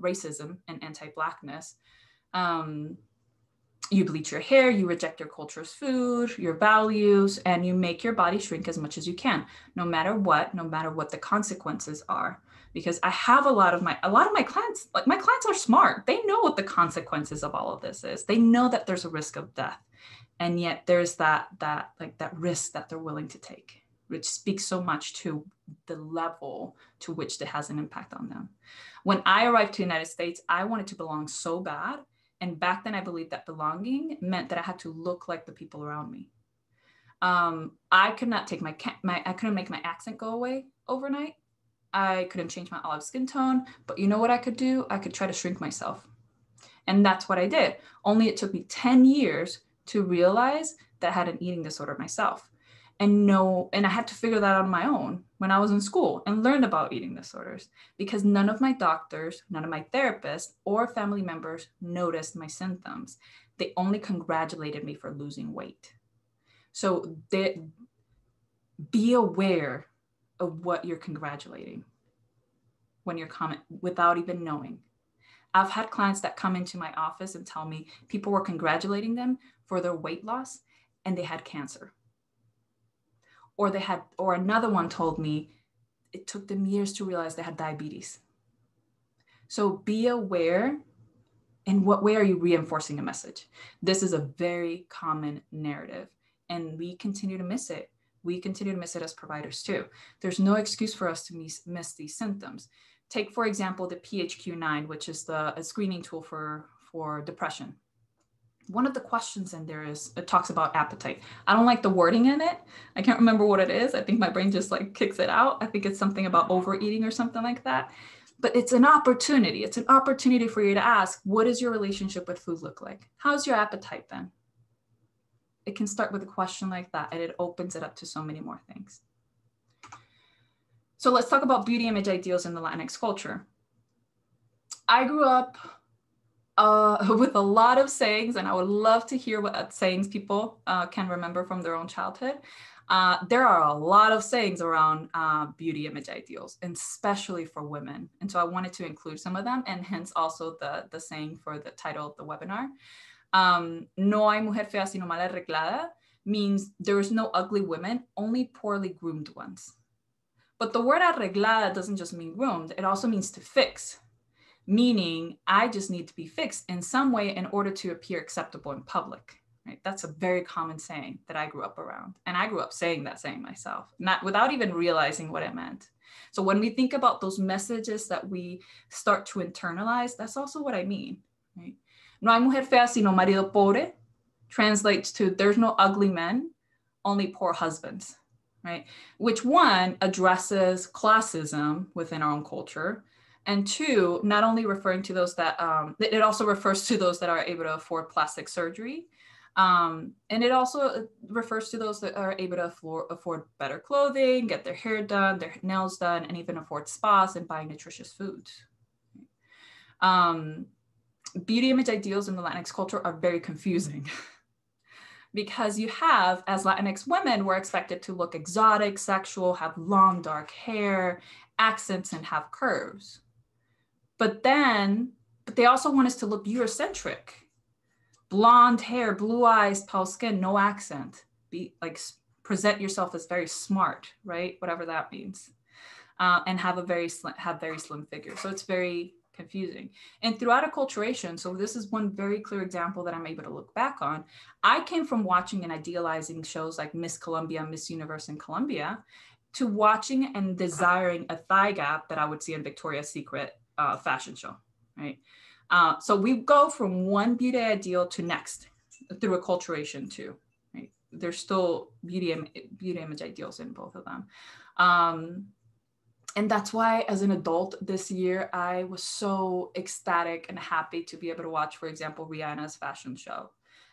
racism and anti Blackness. Um, you bleach your hair, you reject your culture's food, your values, and you make your body shrink as much as you can, no matter what, no matter what the consequences are. Because I have a lot of my a lot of my clients, like my clients are smart. They know what the consequences of all of this is. They know that there's a risk of death. And yet there's that that like that risk that they're willing to take. which speaks so much to the level to which it has an impact on them. When I arrived to the United States, I wanted to belong so bad. And back then, I believed that belonging meant that I had to look like the people around me. Um, I could not take my, my, I couldn't make my accent go away overnight. I couldn't change my olive skin tone, but you know what I could do? I could try to shrink myself. And that's what I did. Only it took me 10 years to realize that I had an eating disorder myself and know and i had to figure that out on my own when i was in school and learned about eating disorders because none of my doctors none of my therapists or family members noticed my symptoms. They only congratulated me for losing weight. So they, be aware of what you're congratulating when you're comment without even knowing. I've had clients that come into my office and tell me people were congratulating them for their weight loss and they had cancer or they had or another one told me it took them years to realize they had diabetes. So be aware in what way are you reinforcing a message? This is a very common narrative and we continue to miss it. We continue to miss it as providers too. There's no excuse for us to miss, miss these symptoms. Take for example the phq9 which is the screening tool for for depression one of the questions in there is it talks about appetite. I don't like the wording in it. I can't remember what it is. I think my brain just like kicks it out. I think it's something about overeating or something like that. But it's an opportunity. It's an opportunity for you to ask, what does your relationship with food look like? How's your appetite then? It can start with a question like that and it opens it up to so many more things. So let's talk about beauty image ideals in the Latinx culture. I grew up uh, with a lot of sayings, and I would love to hear what sayings people uh, can remember from their own childhood. Uh, there are a lot of sayings around uh, beauty image ideals, and especially for women. And so I wanted to include some of them, and hence also the, the saying for the title of the webinar. Um, no hay mujer fea sino mal arreglada means there is no ugly women, only poorly groomed ones. But the word arreglada doesn't just mean groomed, it also means to fix, meaning I just need to be fixed in some way in order to appear acceptable in public. Right? That's a very common saying that I grew up around. And I grew up saying that saying myself, not without even realizing what it meant. So when we think about those messages that we start to internalize, that's also what I mean. Right? No hay mujer fea sino marido pobre translates to there's no ugly men, only poor husbands, right? Which one addresses classism within our own culture, and two, not only referring to those that, um, it also refers to those that are able to afford plastic surgery. Um, and it also uh, refers to those that are able to afford, afford better clothing, get their hair done, their nails done, and even afford spas and buying nutritious foods. Um, beauty image ideals in the Latinx culture are very confusing. because you have, as Latinx women, we're expected to look exotic, sexual, have long dark hair, accents, and have curves. But then, but they also want us to look Eurocentric. Blonde hair, blue eyes, pale skin, no accent. Be like present yourself as very smart, right? Whatever that means. Uh, and have a very slim, have very slim figure. So it's very confusing. And throughout acculturation, so this is one very clear example that I'm able to look back on. I came from watching and idealizing shows like Miss Colombia, Miss Universe in Colombia, to watching and desiring a thigh gap that I would see in Victoria's Secret uh, fashion show, right? Uh, so we go from one beauty ideal to next through acculturation too, right? There's still beauty, beauty image ideals in both of them. Um, and that's why as an adult this year, I was so ecstatic and happy to be able to watch, for example, Rihanna's fashion show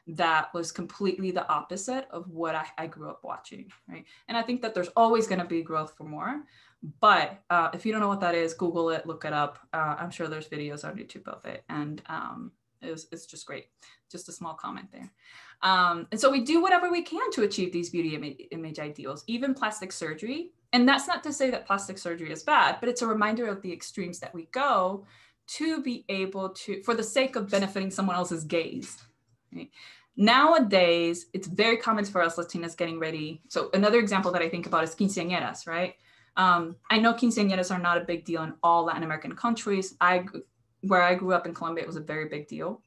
that was completely the opposite of what I, I grew up watching, right? And I think that there's always going to be growth for more. But uh, if you don't know what that is, Google it, look it up. Uh, I'm sure there's videos on YouTube of it. And um, it's, it's just great. Just a small comment there. Um, and so we do whatever we can to achieve these beauty Im image ideals, even plastic surgery. And that's not to say that plastic surgery is bad, but it's a reminder of the extremes that we go to be able to, for the sake of benefiting someone else's gaze. Right? Nowadays, it's very common for us Latinas getting ready. So another example that I think about is quinceañeras, right? Um, I know quinceañeras are not a big deal in all Latin American countries. I, where I grew up in Colombia, it was a very big deal.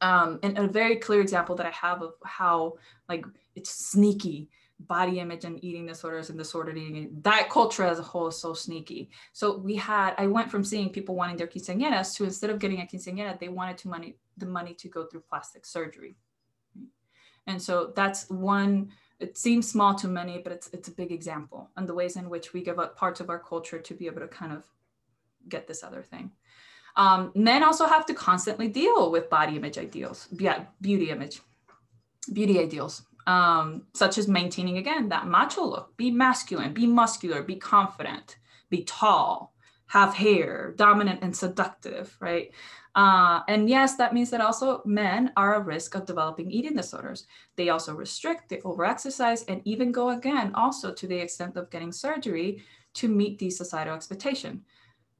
Um, and a very clear example that I have of how like it's sneaky. body image and eating disorders and disordered eating that culture as a whole is so sneaky so we had i went from seeing people wanting their quinceañeras to instead of getting a quinceañera they wanted to money the money to go through plastic surgery and so that's one it seems small to many but it's it's a big example and the ways in which we give up parts of our culture to be able to kind of get this other thing um, men also have to constantly deal with body image ideals yeah beauty image beauty ideals um, such as maintaining again that macho look, be masculine, be muscular, be confident, be tall, have hair, dominant and seductive, right? Uh, and yes, that means that also men are at risk of developing eating disorders. They also restrict, they overexercise, and even go again also to the extent of getting surgery to meet these societal expectation.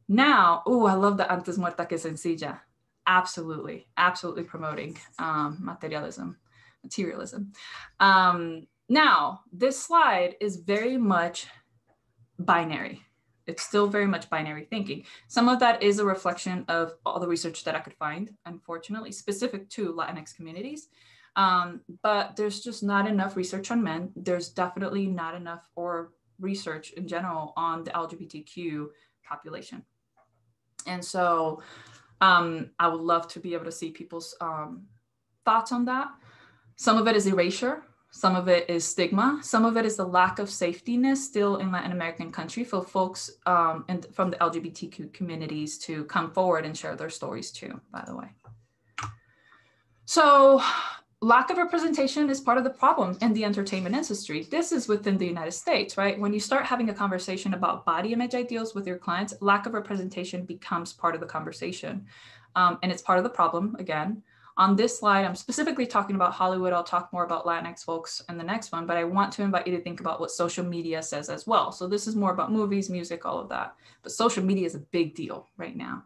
Now, oh, I love the antes muerta que sencilla. Absolutely, absolutely promoting um, materialism materialism. Um, now, this slide is very much binary. It's still very much binary thinking. Some of that is a reflection of all the research that I could find, unfortunately, specific to Latinx communities. Um, but there's just not enough research on men. There's definitely not enough or research in general on the LGBTQ population. And so um, I would love to be able to see people's um, thoughts on that. Some of it is erasure. Some of it is stigma. Some of it is the lack of safetyness still in Latin American country for folks um, and from the LGBTQ communities to come forward and share their stories too, by the way. So lack of representation is part of the problem in the entertainment industry. This is within the United States, right? When you start having a conversation about body image ideals with your clients, lack of representation becomes part of the conversation. Um, and it's part of the problem, again. On this slide, I'm specifically talking about Hollywood. I'll talk more about Latinx folks in the next one, but I want to invite you to think about what social media says as well. So this is more about movies, music, all of that. But social media is a big deal right now.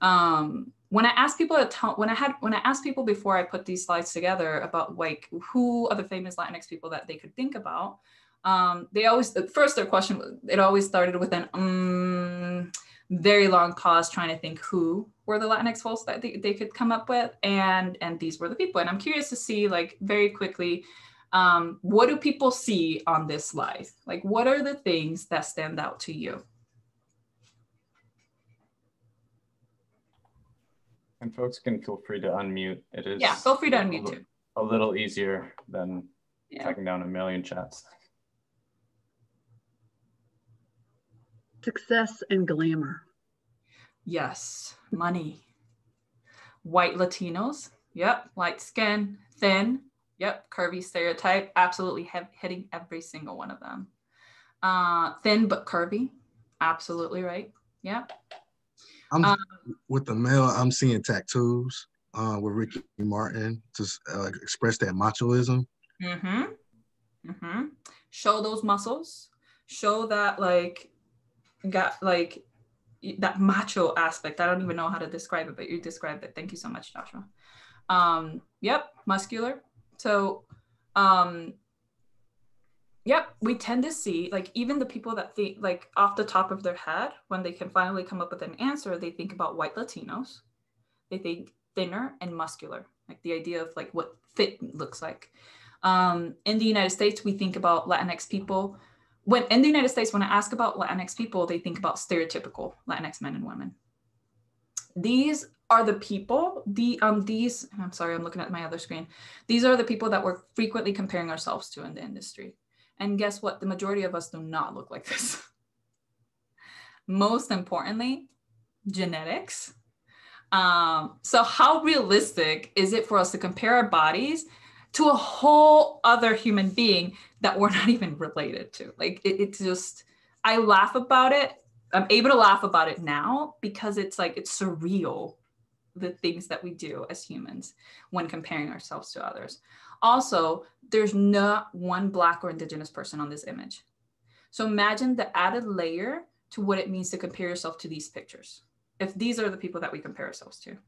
Um, when I asked people when I had, when I asked people before I put these slides together about like who are the famous Latinx people that they could think about, um, they always, first their question, it always started with an um, very long pause trying to think who were the Latinx folks that they, they could come up with, and and these were the people. And I'm curious to see like very quickly, um, what do people see on this slide? Like, what are the things that stand out to you? And folks can feel free to unmute. It is yeah, feel free to unmute too. A little easier than yeah. tracking down a million chats. Success and glamour. Yes, money. White Latinos. Yep, light skin, thin. Yep, curvy stereotype. Absolutely hitting every single one of them. Uh, thin but curvy. Absolutely right. Yep. I'm um, with the male. I'm seeing tattoos uh, with Ricky Martin to uh, express that machoism. Mm-hmm. Mm-hmm. Show those muscles. Show that like got like that macho aspect. I don't even know how to describe it, but you described it. Thank you so much, Joshua. Um, yep, muscular. So, um, yep, we tend to see like even the people that think like off the top of their head, when they can finally come up with an answer, they think about white Latinos. They think thinner and muscular, like the idea of like what fit looks like. Um, in the United States, we think about Latinx people when in the United States, when I ask about Latinx people, they think about stereotypical Latinx men and women. These are the people, the um these, I'm sorry, I'm looking at my other screen. These are the people that we're frequently comparing ourselves to in the industry. And guess what? The majority of us do not look like this. Most importantly, genetics. Um, so how realistic is it for us to compare our bodies to a whole other human being that we're not even related to. Like it, it's just, I laugh about it. I'm able to laugh about it now because it's like, it's surreal the things that we do as humans when comparing ourselves to others. Also, there's not one Black or Indigenous person on this image. So imagine the added layer to what it means to compare yourself to these pictures. If these are the people that we compare ourselves to.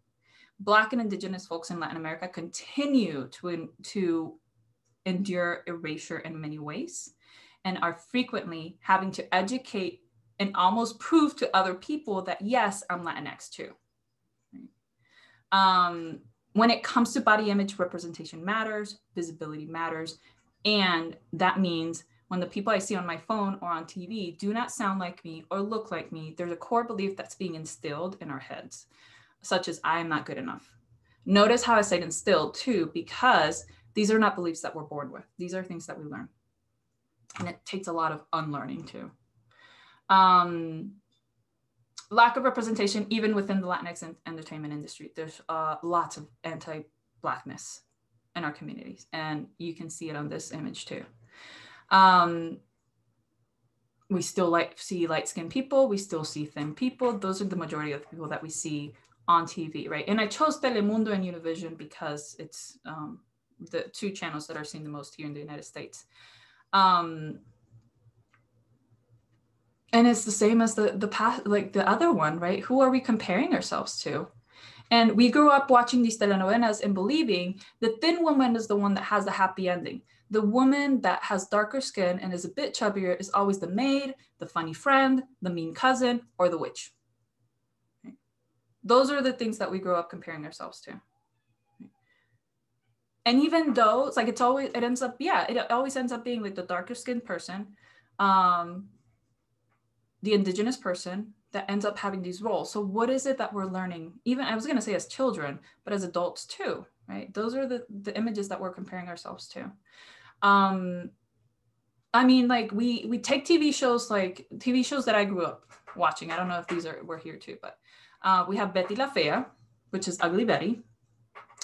Black and Indigenous folks in Latin America continue to, to endure erasure in many ways and are frequently having to educate and almost prove to other people that, yes, I'm Latinx too. Um, when it comes to body image, representation matters, visibility matters, And that means when the people I see on my phone or on TV do not sound like me or look like me, there's a core belief that's being instilled in our heads, such as I am not good enough. Notice how I say instilled too, because these are not beliefs that we're born with. These are things that we learn. And it takes a lot of unlearning too. Um, lack of representation, even within the Latinx entertainment industry. There's uh, lots of anti Blackness in our communities. And you can see it on this image too. Um, we still like see light skinned people, we still see thin people. Those are the majority of people that we see on TV, right? And I chose Telemundo and Univision because it's um, the two channels that are seen the most here in the United States. Um, and it's the same as the the past, like the other one, right? Who are we comparing ourselves to? And we grew up watching these telenovelas and believing the thin woman is the one that has the happy ending. The woman that has darker skin and is a bit chubbier is always the maid, the funny friend, the mean cousin, or the witch. Those are the things that we grow up comparing ourselves to. And even though it's like it's always it ends up yeah it always ends up being like the darker skinned person, um, the indigenous person, that ends up having these roles. So what is it that we're learning? Even I was going to say as children, but as adults too, right? Those are the the images that we're comparing ourselves to. Um I mean like we we take TV shows like TV shows that I grew up watching. I don't know if these are we're here too, but uh, we have Betty La Fea, which is Ugly Betty,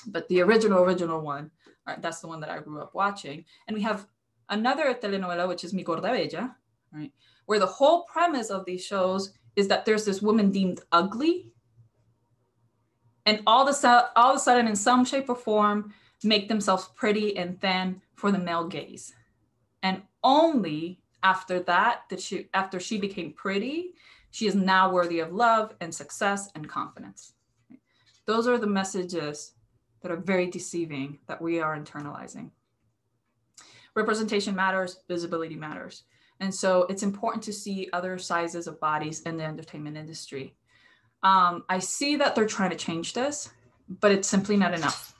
but the original original one, right, that's the one that I grew up watching. And we have another telenovela, which is Mi Gorda Bella, right, where the whole premise of these shows is that there's this woman deemed ugly and all the all of a sudden in some shape or form make themselves pretty and thin for the male gaze and only after that that she after she became pretty she is now worthy of love and success and confidence those are the messages that are very deceiving that we are internalizing representation matters visibility matters and so it's important to see other sizes of bodies in the entertainment industry. Um, I see that they're trying to change this, but it's simply not enough.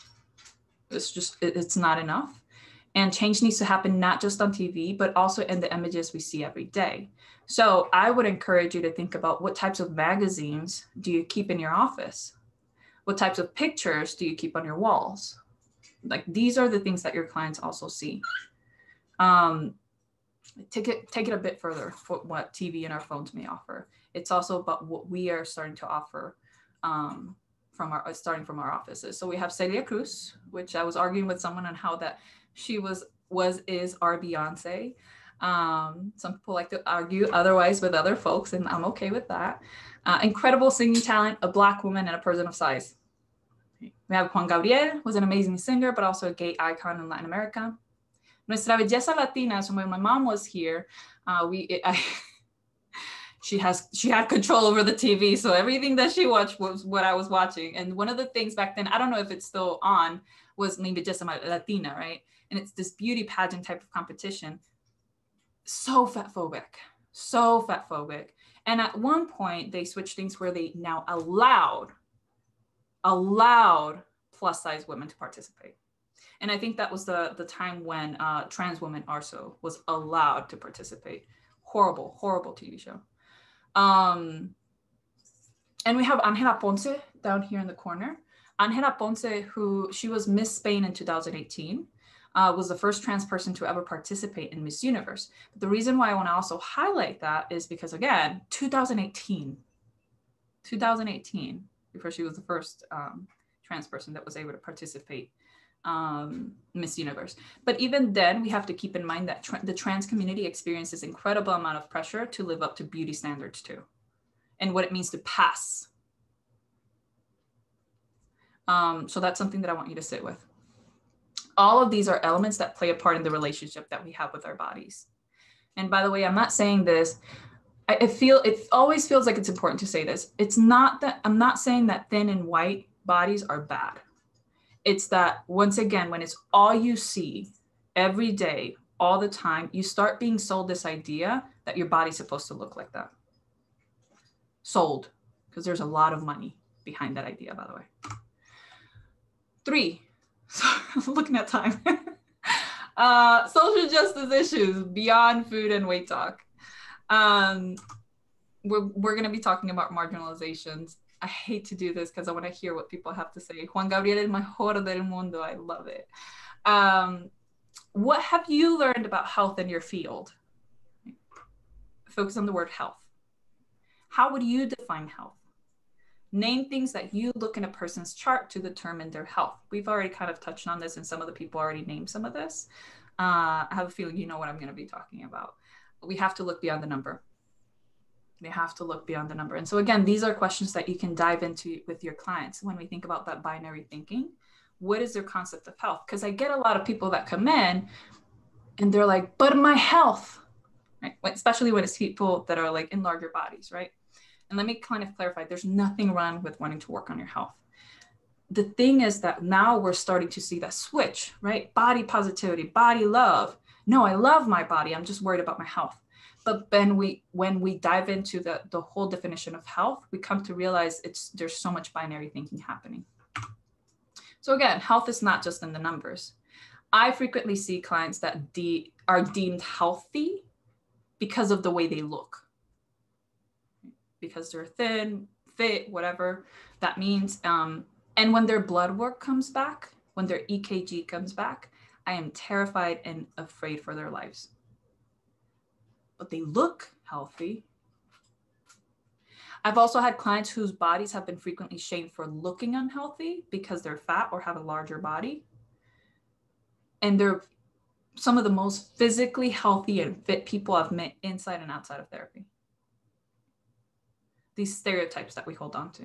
It's just, it's not enough. And change needs to happen not just on TV, but also in the images we see every day. So I would encourage you to think about what types of magazines do you keep in your office? What types of pictures do you keep on your walls? Like these are the things that your clients also see. Um, take it take it a bit further for what TV and our phones may offer. It's also about what we are starting to offer um, from our starting from our offices. So we have Celia Cruz, which I was arguing with someone on how that she was was is our Beyonce. Um, some people like to argue otherwise with other folks, and I'm okay with that. Uh, incredible singing talent, a black woman, and a person of size. We have Juan Gabriel, was an amazing singer, but also a gay icon in Latin America. Nuestra belleza latina. So when my mom was here, uh, we I, she has she had control over the TV, so everything that she watched was what I was watching. And one of the things back then, I don't know if it's still on, was Mi Belleza Latina, right? And it's this beauty pageant type of competition. So fat phobic, so fat phobic. And at one point, they switched things where they now allowed allowed plus size women to participate. And I think that was the, the time when uh, trans women also was allowed to participate. Horrible, horrible TV show. Um, and we have Angela Ponce down here in the corner. Angela Ponce, who she was Miss Spain in 2018, uh, was the first trans person to ever participate in Miss Universe. But the reason why I want to also highlight that is because, again, 2018, 2018, before she was the first um, trans person that was able to participate um, Miss Universe. But even then, we have to keep in mind that tra- the trans community experiences incredible amount of pressure to live up to beauty standards too, and what it means to pass. Um, so that's something that I want you to sit with. All of these are elements that play a part in the relationship that we have with our bodies. And by the way, I'm not saying this. I, I feel it always feels like it's important to say this. It's not that I'm not saying that thin and white bodies are bad it's that once again, when it's all you see every day, all the time, you start being sold this idea that your body's supposed to look like that. Sold, because there's a lot of money behind that idea, by the way. Three, so looking at time. Uh, social justice issues beyond food and weight talk. Um, we're, we're going to be talking about marginalizations. I hate to do this because I want to hear what people have to say. Juan Gabriel el mejor del mundo. I love it. Um, what have you learned about health in your field? Focus on the word health. How would you define health? Name things that you look in a person's chart to determine their health. We've already kind of touched on this, and some of the people already named some of this. Uh, I have a feeling you know what I'm going to be talking about. We have to look beyond the number. We have to look beyond the number. And so, again, these are questions that you can dive into with your clients when we think about that binary thinking. What is their concept of health? Because I get a lot of people that come in and they're like, but my health, right? Especially when it's people that are like in larger bodies, right? And let me kind of clarify there's nothing wrong with wanting to work on your health. The thing is that now we're starting to see that switch, right? Body positivity, body love. No, I love my body. I'm just worried about my health. But then we when we dive into the, the whole definition of health, we come to realize it's there's so much binary thinking happening. So again, health is not just in the numbers. I frequently see clients that de- are deemed healthy because of the way they look because they're thin, fit, whatever that means. Um, and when their blood work comes back, when their EKG comes back, I am terrified and afraid for their lives. But they look healthy. I've also had clients whose bodies have been frequently shamed for looking unhealthy because they're fat or have a larger body. And they're some of the most physically healthy and fit people I've met inside and outside of therapy these stereotypes that we hold on to.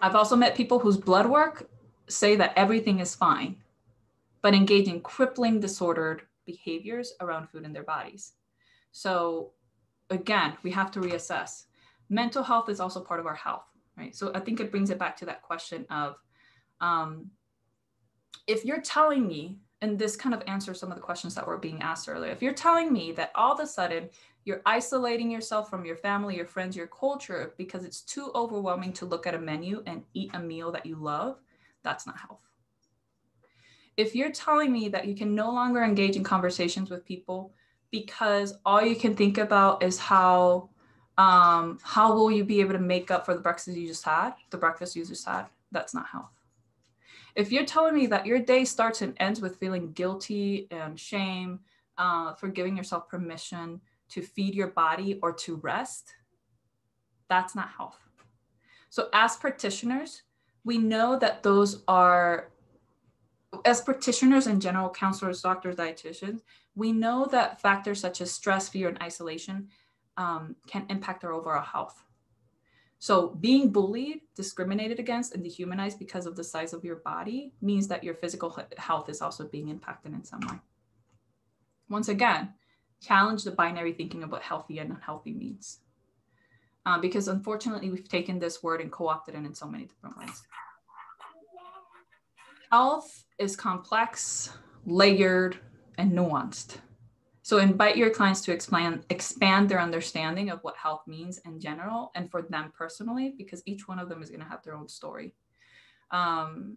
I've also met people whose blood work say that everything is fine, but engage in crippling disordered behaviors around food in their bodies. So again, we have to reassess. Mental health is also part of our health, right? So I think it brings it back to that question of um, if you're telling me, and this kind of answers some of the questions that were being asked earlier, if you're telling me that all of a sudden you're isolating yourself from your family, your friends, your culture because it's too overwhelming to look at a menu and eat a meal that you love. That's not health. If you're telling me that you can no longer engage in conversations with people because all you can think about is how um, how will you be able to make up for the breakfast you just had, the breakfast you just had? That's not health. If you're telling me that your day starts and ends with feeling guilty and shame uh, for giving yourself permission to feed your body or to rest, that's not health. So, as practitioners, we know that those are, as practitioners and general counselors, doctors, dietitians, we know that factors such as stress, fear, and isolation um, can impact our overall health. So, being bullied, discriminated against, and dehumanized because of the size of your body means that your physical health is also being impacted in some way. Once again, challenge the binary thinking of what healthy and unhealthy means. Uh, because unfortunately, we've taken this word and co opted it in so many different ways. Health is complex, layered, and nuanced. So invite your clients to expand, expand their understanding of what health means in general and for them personally, because each one of them is going to have their own story. Um,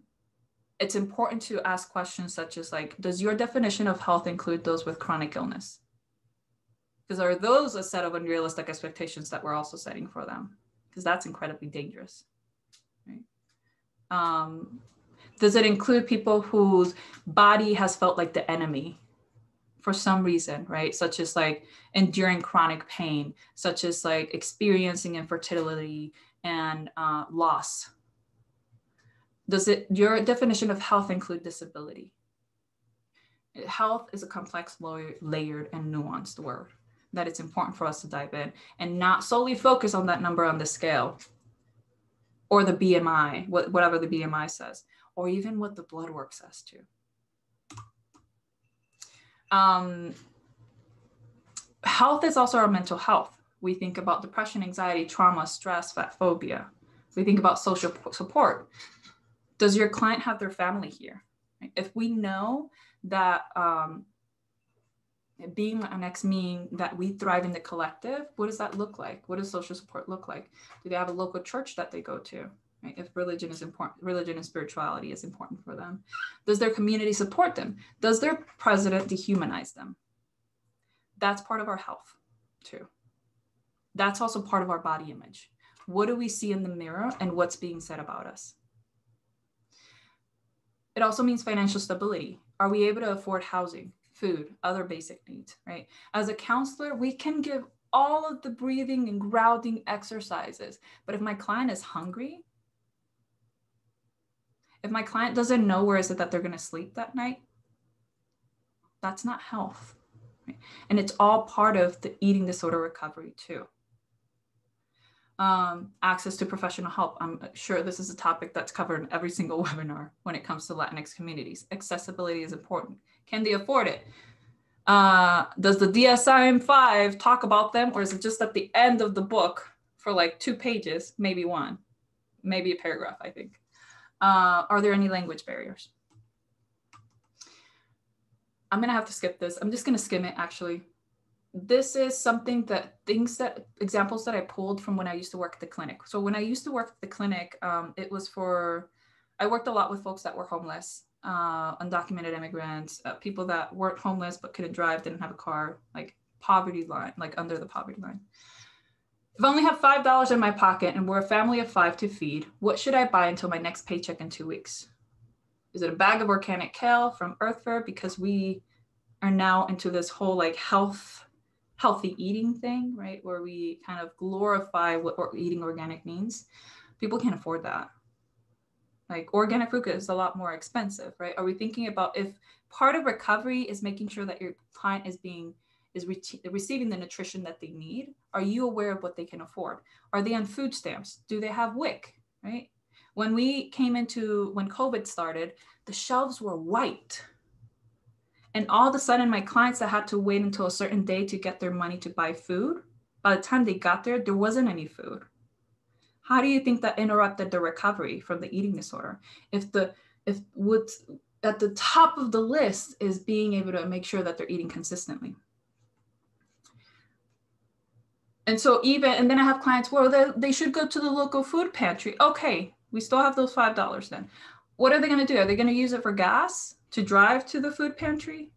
it's important to ask questions such as like, does your definition of health include those with chronic illness? Because are those a set of unrealistic expectations that we're also setting for them? Because that's incredibly dangerous. Right? Um, does it include people whose body has felt like the enemy for some reason, right? Such as like enduring chronic pain, such as like experiencing infertility and uh, loss. Does it your definition of health include disability? Health is a complex, layered, and nuanced word that it's important for us to dive in and not solely focus on that number on the scale or the BMI, whatever the BMI says, or even what the blood work says too. Um, health is also our mental health. We think about depression, anxiety, trauma, stress, fat phobia. We think about social support. Does your client have their family here? If we know that um, being an ex mean that we thrive in the collective, what does that look like? What does social support look like? Do they have a local church that they go to? Right? If religion is important, religion and spirituality is important for them. Does their community support them? Does their president dehumanize them? That's part of our health too. That's also part of our body image. What do we see in the mirror and what's being said about us? It also means financial stability. Are we able to afford housing, food, other basic needs, right? As a counselor, we can give all of the breathing and grounding exercises. But if my client is hungry, if my client doesn't know where is it that they're going to sleep that night, that's not health. Right? And it's all part of the eating disorder recovery too. Um, access to professional help. I'm sure this is a topic that's covered in every single webinar when it comes to Latinx communities. Accessibility is important. Can they afford it? Uh, does the DSM-5 talk about them or is it just at the end of the book for like two pages, maybe one, maybe a paragraph, I think. Uh, are there any language barriers? I'm gonna have to skip this. I'm just gonna skim it actually. This is something that things that examples that I pulled from when I used to work at the clinic. So when I used to work at the clinic, um, it was for, I worked a lot with folks that were homeless, uh, undocumented immigrants, uh, people that weren't homeless but couldn't drive, didn't have a car, like poverty line, like under the poverty line. If I only have $5 in my pocket and we're a family of five to feed, what should I buy until my next paycheck in two weeks? Is it a bag of organic kale from Earth Fare? Because we are now into this whole like health, healthy eating thing, right? Where we kind of glorify what eating organic means. People can't afford that. Like organic food is a lot more expensive, right? Are we thinking about if part of recovery is making sure that your client is being is re- receiving the nutrition that they need? Are you aware of what they can afford? Are they on food stamps? Do they have WIC? Right? When we came into when COVID started, the shelves were white. And all of a sudden, my clients that had to wait until a certain day to get their money to buy food, by the time they got there, there wasn't any food. How do you think that interrupted the recovery from the eating disorder? If the if what's at the top of the list is being able to make sure that they're eating consistently. And so even, and then I have clients, well, they, they should go to the local food pantry. Okay, we still have those $5 then. What are they gonna do? Are they gonna use it for gas to drive to the food pantry?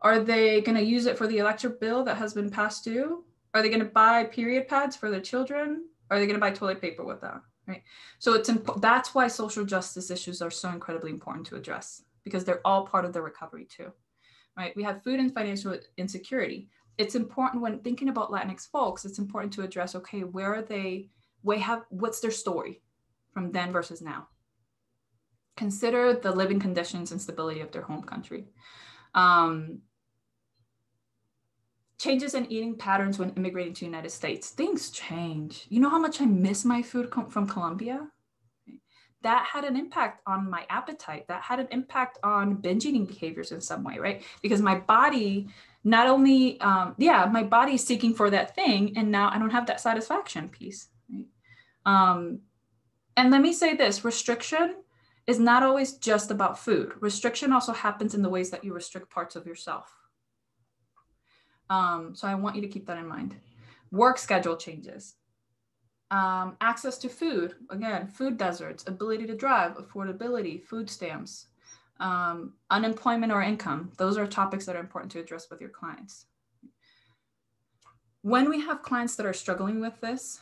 Are they gonna use it for the electric bill that has been passed due? Are they gonna buy period pads for their children? Are they gonna buy toilet paper with that? Right. So it's imp- that's why social justice issues are so incredibly important to address because they're all part of the recovery too. Right. We have food and financial insecurity it's important when thinking about Latinx folks, it's important to address, okay, where are they, where have, what's their story from then versus now? Consider the living conditions and stability of their home country. Um, changes in eating patterns when immigrating to the United States. Things change. You know how much I miss my food from Colombia? That had an impact on my appetite. That had an impact on binge eating behaviors in some way, right? Because my body not only um, yeah my body's seeking for that thing and now i don't have that satisfaction piece right? um, and let me say this restriction is not always just about food. Restriction also happens in the ways that you restrict parts of yourself. Um, so i want you to keep that in mind. Work schedule changes. Um, access to food again food deserts ability to drive affordability food stamps um, unemployment or income. Those are topics that are important to address with your clients. When we have clients that are struggling with this,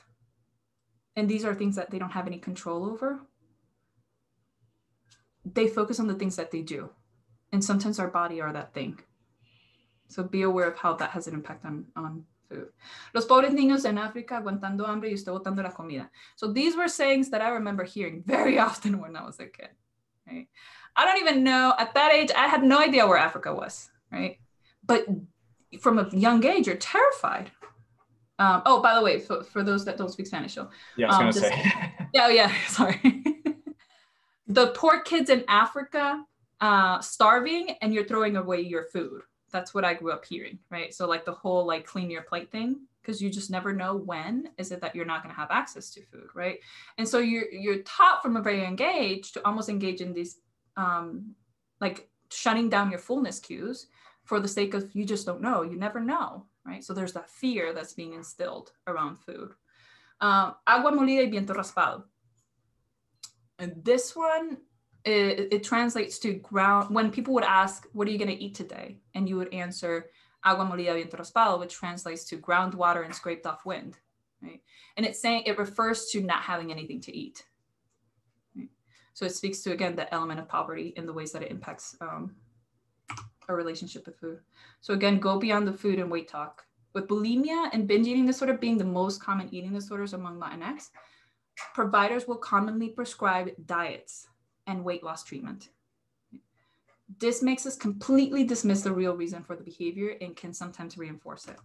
and these are things that they don't have any control over, they focus on the things that they do. And sometimes our body are that thing. So be aware of how that has an impact on, on food. Los pobres niños en África aguantando hambre y usted botando la comida. So these were sayings that I remember hearing very often when I was a kid. Right? I don't even know at that age, I had no idea where Africa was, right? But from a young age, you're terrified. Um, oh, by the way, for, for those that don't speak Spanish, so yeah, I was um, gonna say. yeah, yeah, sorry. the poor kids in Africa uh, starving, and you're throwing away your food. That's what I grew up hearing, right? So like the whole like clean your plate thing, because you just never know when is it that you're not going to have access to food, right? And so you're you're taught from a very young age to almost engage in these um, like shutting down your fullness cues for the sake of you just don't know you never know right so there's that fear that's being instilled around food um, agua molida y viento raspado and this one, it, it translates to ground. When people would ask, what are you going to eat today? And you would answer, agua molida y viento raspado, which translates to groundwater and scraped off wind, right? And it's saying, it refers to not having anything to eat. So it speaks to, again, the element of poverty in the ways that it impacts um, our relationship with food. So again, go beyond the food and weight talk. With bulimia and binge eating disorder being the most common eating disorders among Latinx, providers will commonly prescribe diets and weight loss treatment. This makes us completely dismiss the real reason for the behavior and can sometimes reinforce it.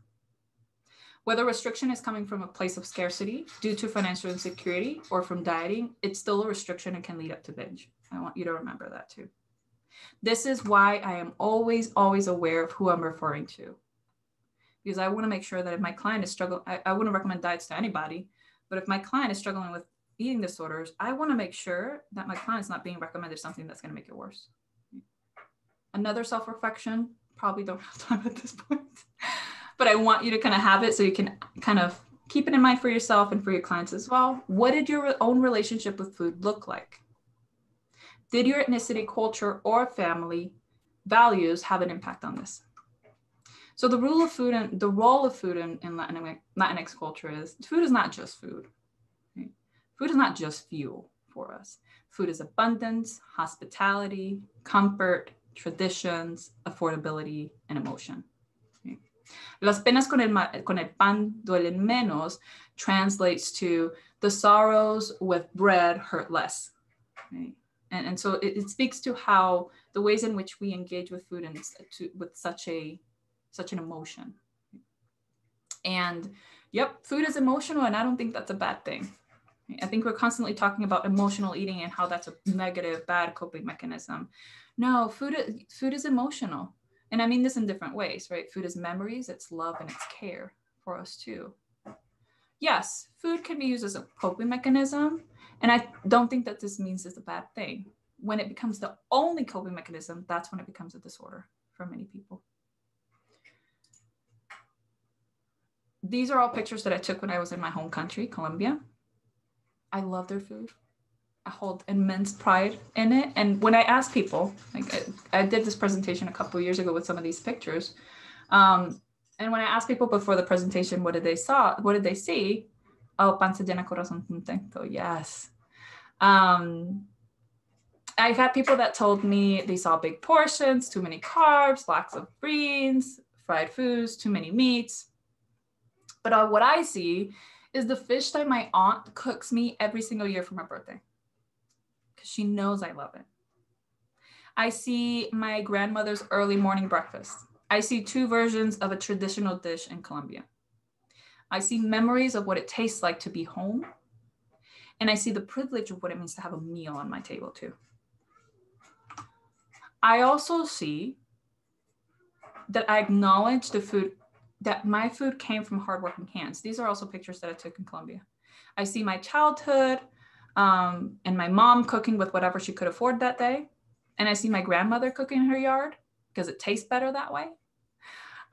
Whether restriction is coming from a place of scarcity due to financial insecurity or from dieting, it's still a restriction and can lead up to binge. I want you to remember that too. This is why I am always, always aware of who I'm referring to. Because I want to make sure that if my client is struggling, I, I wouldn't recommend diets to anybody, but if my client is struggling with eating disorders, I want to make sure that my client is not being recommended something that's going to make it worse. Another self reflection, probably don't have time at this point, but I want you to kind of have it so you can kind of keep it in mind for yourself and for your clients as well. What did your own relationship with food look like? Did your ethnicity, culture, or family values have an impact on this? So the rule of food and the role of food in, in Latin, Latinx culture is food is not just food. Right? Food is not just fuel for us. Food is abundance, hospitality, comfort, traditions, affordability, and emotion. Las penas con el, con el pan duelen menos translates to the sorrows with bread hurt less. Right? And, and so it, it speaks to how the ways in which we engage with food and to, with such a such an emotion. And yep, food is emotional, and I don't think that's a bad thing. I think we're constantly talking about emotional eating and how that's a negative, bad coping mechanism. No, food food is emotional. And I mean this in different ways, right? Food is memories, it's love, and it's care for us too. Yes, food can be used as a coping mechanism. And I don't think that this means it's a bad thing. When it becomes the only coping mechanism, that's when it becomes a disorder for many people. these are all pictures that I took when I was in my home country, Colombia. I love their food. I hold immense pride in it. And when I ask people, like I, I did this presentation a couple years ago with some of these pictures. Um, and when I asked people before the presentation, what did they saw? What did they see? Oh, panza llena corazón contento. Yes. Um, I've had people that told me they saw big portions, too many carbs, lacks of greens, fried foods, too many meats. But uh, what I see is the fish that my aunt cooks me every single year for my birthday because she knows I love it. I see my grandmother's early morning breakfast. I see two versions of a traditional dish in Colombia. I see memories of what it tastes like to be home. And I see the privilege of what it means to have a meal on my table, too. I also see that I acknowledge the food that my food came from hardworking hands. These are also pictures that I took in Colombia. I see my childhood um, and my mom cooking with whatever she could afford that day. And I see my grandmother cooking in her yard because it tastes better that way.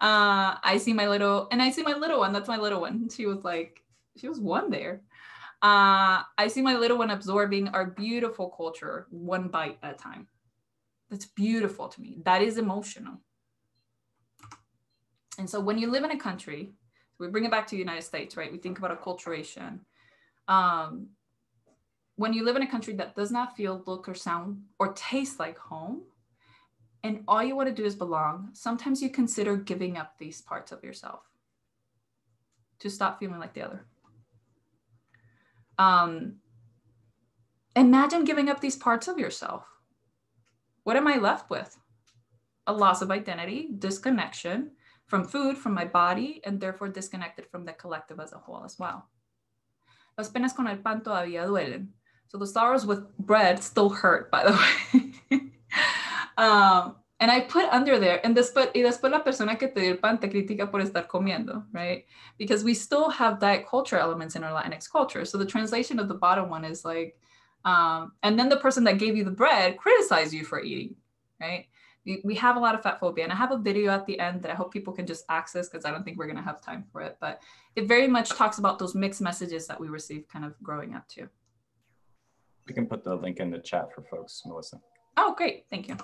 Uh, I see my little, and I see my little one. That's my little one. She was like, she was one there. Uh, I see my little one absorbing our beautiful culture one bite at a time. That's beautiful to me. That is emotional. And so when you live in a country, we bring it back to the United States, right? We think about acculturation. Um, when you live in a country that does not feel, look, or sound or taste like home, and all you want to do is belong, sometimes you consider giving up these parts of yourself to stop feeling like the other. Um, imagine giving up these parts of yourself. What am I left with? A loss of identity, disconnection, from food, from my body, and therefore disconnected from the collective as a whole as well. Las penas con el pan todavía duelen. So the sorrows with bread still hurt, by the way. um, and I put under there, and después, y después la persona que te dio el pan te critica por estar comiendo, right? Because we still have diet culture elements in our Latinx culture. So the translation of the bottom one is like, um, and then the person that gave you the bread criticized you for eating, right? we have a lot of fat phobia and i have a video at the end that i hope people can just access because i don't think we're going to have time for it but it very much talks about those mixed messages that we receive kind of growing up too We can put the link in the chat for folks, Melissa. Oh, great. Thank you.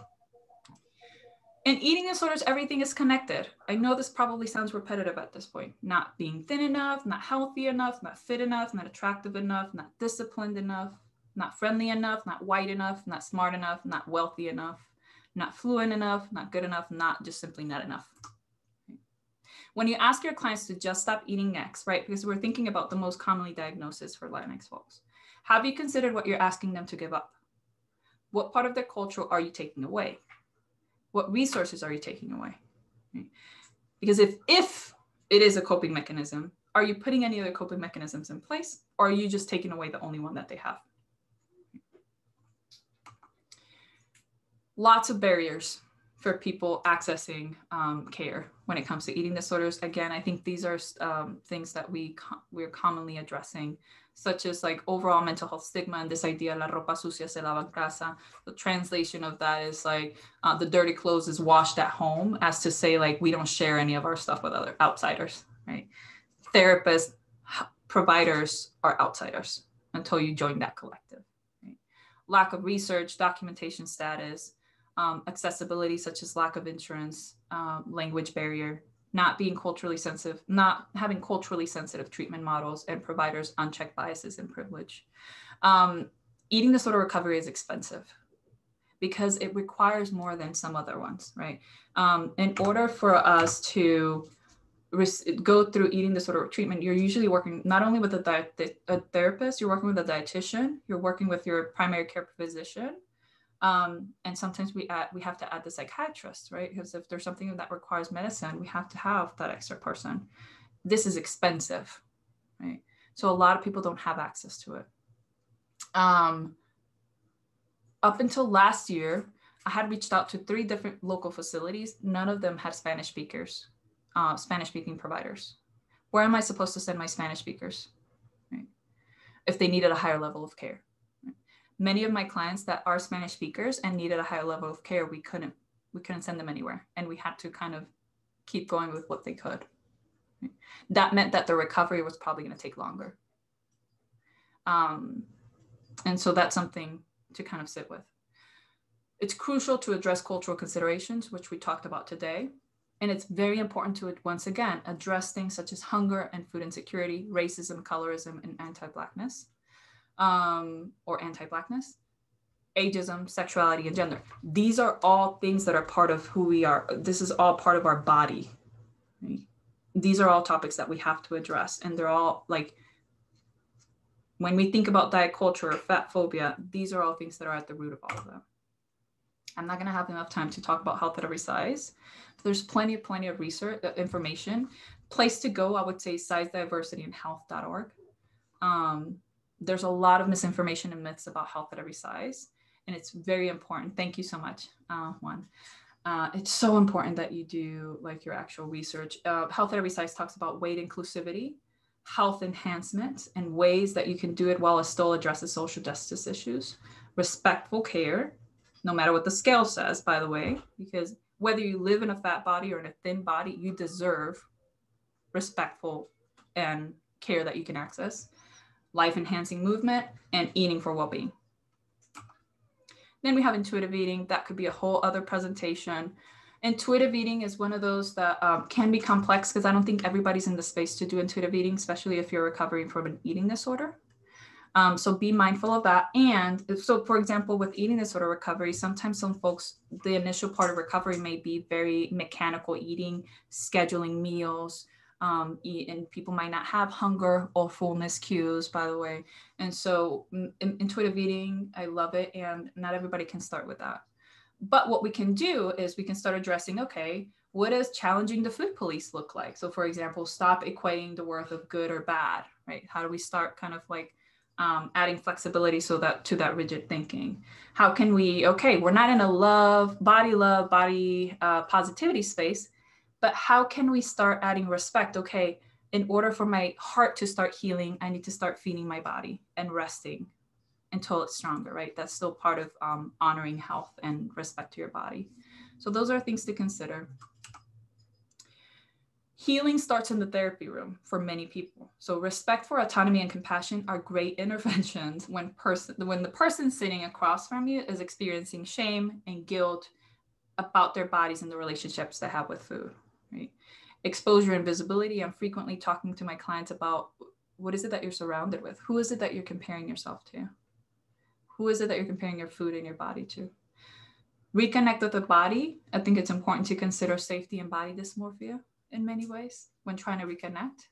In eating disorders, everything is connected. I know this probably sounds repetitive at this point. Not being thin enough, not healthy enough, not fit enough, not attractive enough, not disciplined enough, not friendly enough, not white enough, not smart enough, not wealthy enough, not fluent enough, not good enough, not just simply not enough. When you ask your clients to just stop eating X, right? Because we're thinking about the most commonly diagnosis for Latinx folks. Have you considered what you're asking them to give up? What part of their culture are you taking away? What resources are you taking away? Because if, if it is a coping mechanism, are you putting any other coping mechanisms in place or are you just taking away the only one that they have? Lots of barriers for people accessing um, care when it comes to eating disorders. Again, I think these are um, things that we we're commonly addressing such as like overall mental health stigma and this idea la ropa sucia se lava en casa. The translation of that is like uh, the dirty clothes is washed at home, as to say like we don't share any of our stuff with other outsiders, right? Therapists, providers are outsiders until you join that collective. Right? Lack of research, documentation status, um, accessibility such as lack of insurance, um, language barrier, not being culturally sensitive, not having culturally sensitive treatment models and providers unchecked biases and privilege. Um, eating disorder recovery is expensive because it requires more than some other ones, right? Um, in order for us to go through eating disorder treatment, you're usually working not only with a, a therapist, you're working with a dietitian, you're working with your primary care physician, um, and sometimes we add, we have to add the psychiatrist, right? Because if there's something that requires medicine, we have to have that extra person. This is expensive, right? So a lot of people don't have access to it. Um, up until last year, I had reached out to three different local facilities. None of them had Spanish speakers, uh, Spanish speaking providers. Where am I supposed to send my Spanish speakers? Right? If they needed a higher level of care many of my clients that are Spanish speakers and needed a higher level of care, we couldn't we couldn't send them anywhere, and we had to kind of keep going with what they could. That meant that the recovery was probably going to take longer. Um, and so that's something to kind of sit with. It's crucial to address cultural considerations, which we talked about today. And it's very important to, once again, address things such as hunger and food insecurity, racism, colorism, and anti Blackness um, or anti-blackness, ageism, sexuality, and gender. These are all things that are part of who we are. This is all part of our body. These are all topics that we have to address, and they're all like when we think about diet culture or fat phobia, these are all things that are at the root of all of them. I'm not going to have enough time to talk about health at every size. There's plenty, of plenty of research uh, information. Place to go, I would say, size diversity and health.org. Um, there's a lot of misinformation and myths about health at every size. And it's very important. Thank you so much, uh, Juan. Uh, it's so important that you do like your actual research. Uh, health at every size talks about weight inclusivity, health enhancement, and ways that you can do it while it still addresses social justice issues, respectful care, no matter what the scale says, by the way, because whether you live in a fat body or in a thin body, you deserve respectful and care that you can access life enhancing movement, and eating for well being. Then we have intuitive eating. That could be a whole other presentation. Intuitive eating is one of those that um, can be complex because I don't think everybody's in the space to do intuitive eating, especially if you're recovering from an eating disorder. Um, so be mindful of that. And so, for example, with eating disorder recovery, sometimes some folks, the initial part of recovery may be very mechanical eating, scheduling meals, um, eat, and people might not have hunger or fullness cues, by the way. And so, in, intuitive eating, I love it, and not everybody can start with that. But what we can do is we can start addressing okay, what does challenging the food police look like? So, for example, stop equating the worth of good or bad, right? How do we start kind of like um, adding flexibility so that to that rigid thinking how can we okay we're not in a love body love body uh, positivity space but how can we start adding respect? Okay in order for my heart to start healing i need to start feeding my body and resting until it's stronger right? That's still part of um, honoring health and respect to your body. So those are things to consider. Healing starts in the therapy room for many people. So respect for autonomy and compassion are great interventions when person when the person sitting across from you is experiencing shame and guilt about their bodies and the relationships they have with food, right? Exposure and visibility. I'm frequently talking to my clients about what is it that you're surrounded with? Who is it that you're comparing yourself to? Who is it that you're comparing your food and your body to? Reconnect with the body. I think it's important to consider safety and body dysmorphia in many ways when trying to reconnect.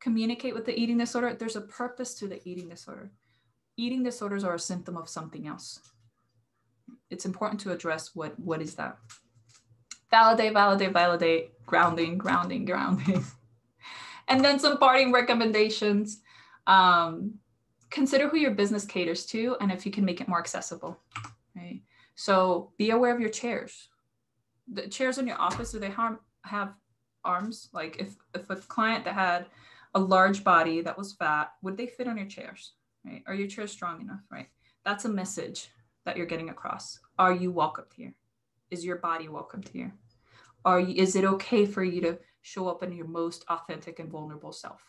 Communicate with the eating disorder. There's a purpose to the eating disorder. Eating disorders are a symptom of something else. It's important to address what, what is that. Validate, validate, validate, grounding, grounding, grounding. and then some parting recommendations. Um, consider who your business caters to and if you can make it more accessible. Right. So be aware of your chairs. The chairs in your office, do they harm, have arms? Like if, if a client that had a large body that was fat, would they fit on your chairs? Right? Are your chairs strong enough? Right. That's a message that you're getting across. Are you welcome here? Is your body welcome here? Are you, is it okay for you to show up in your most authentic and vulnerable self?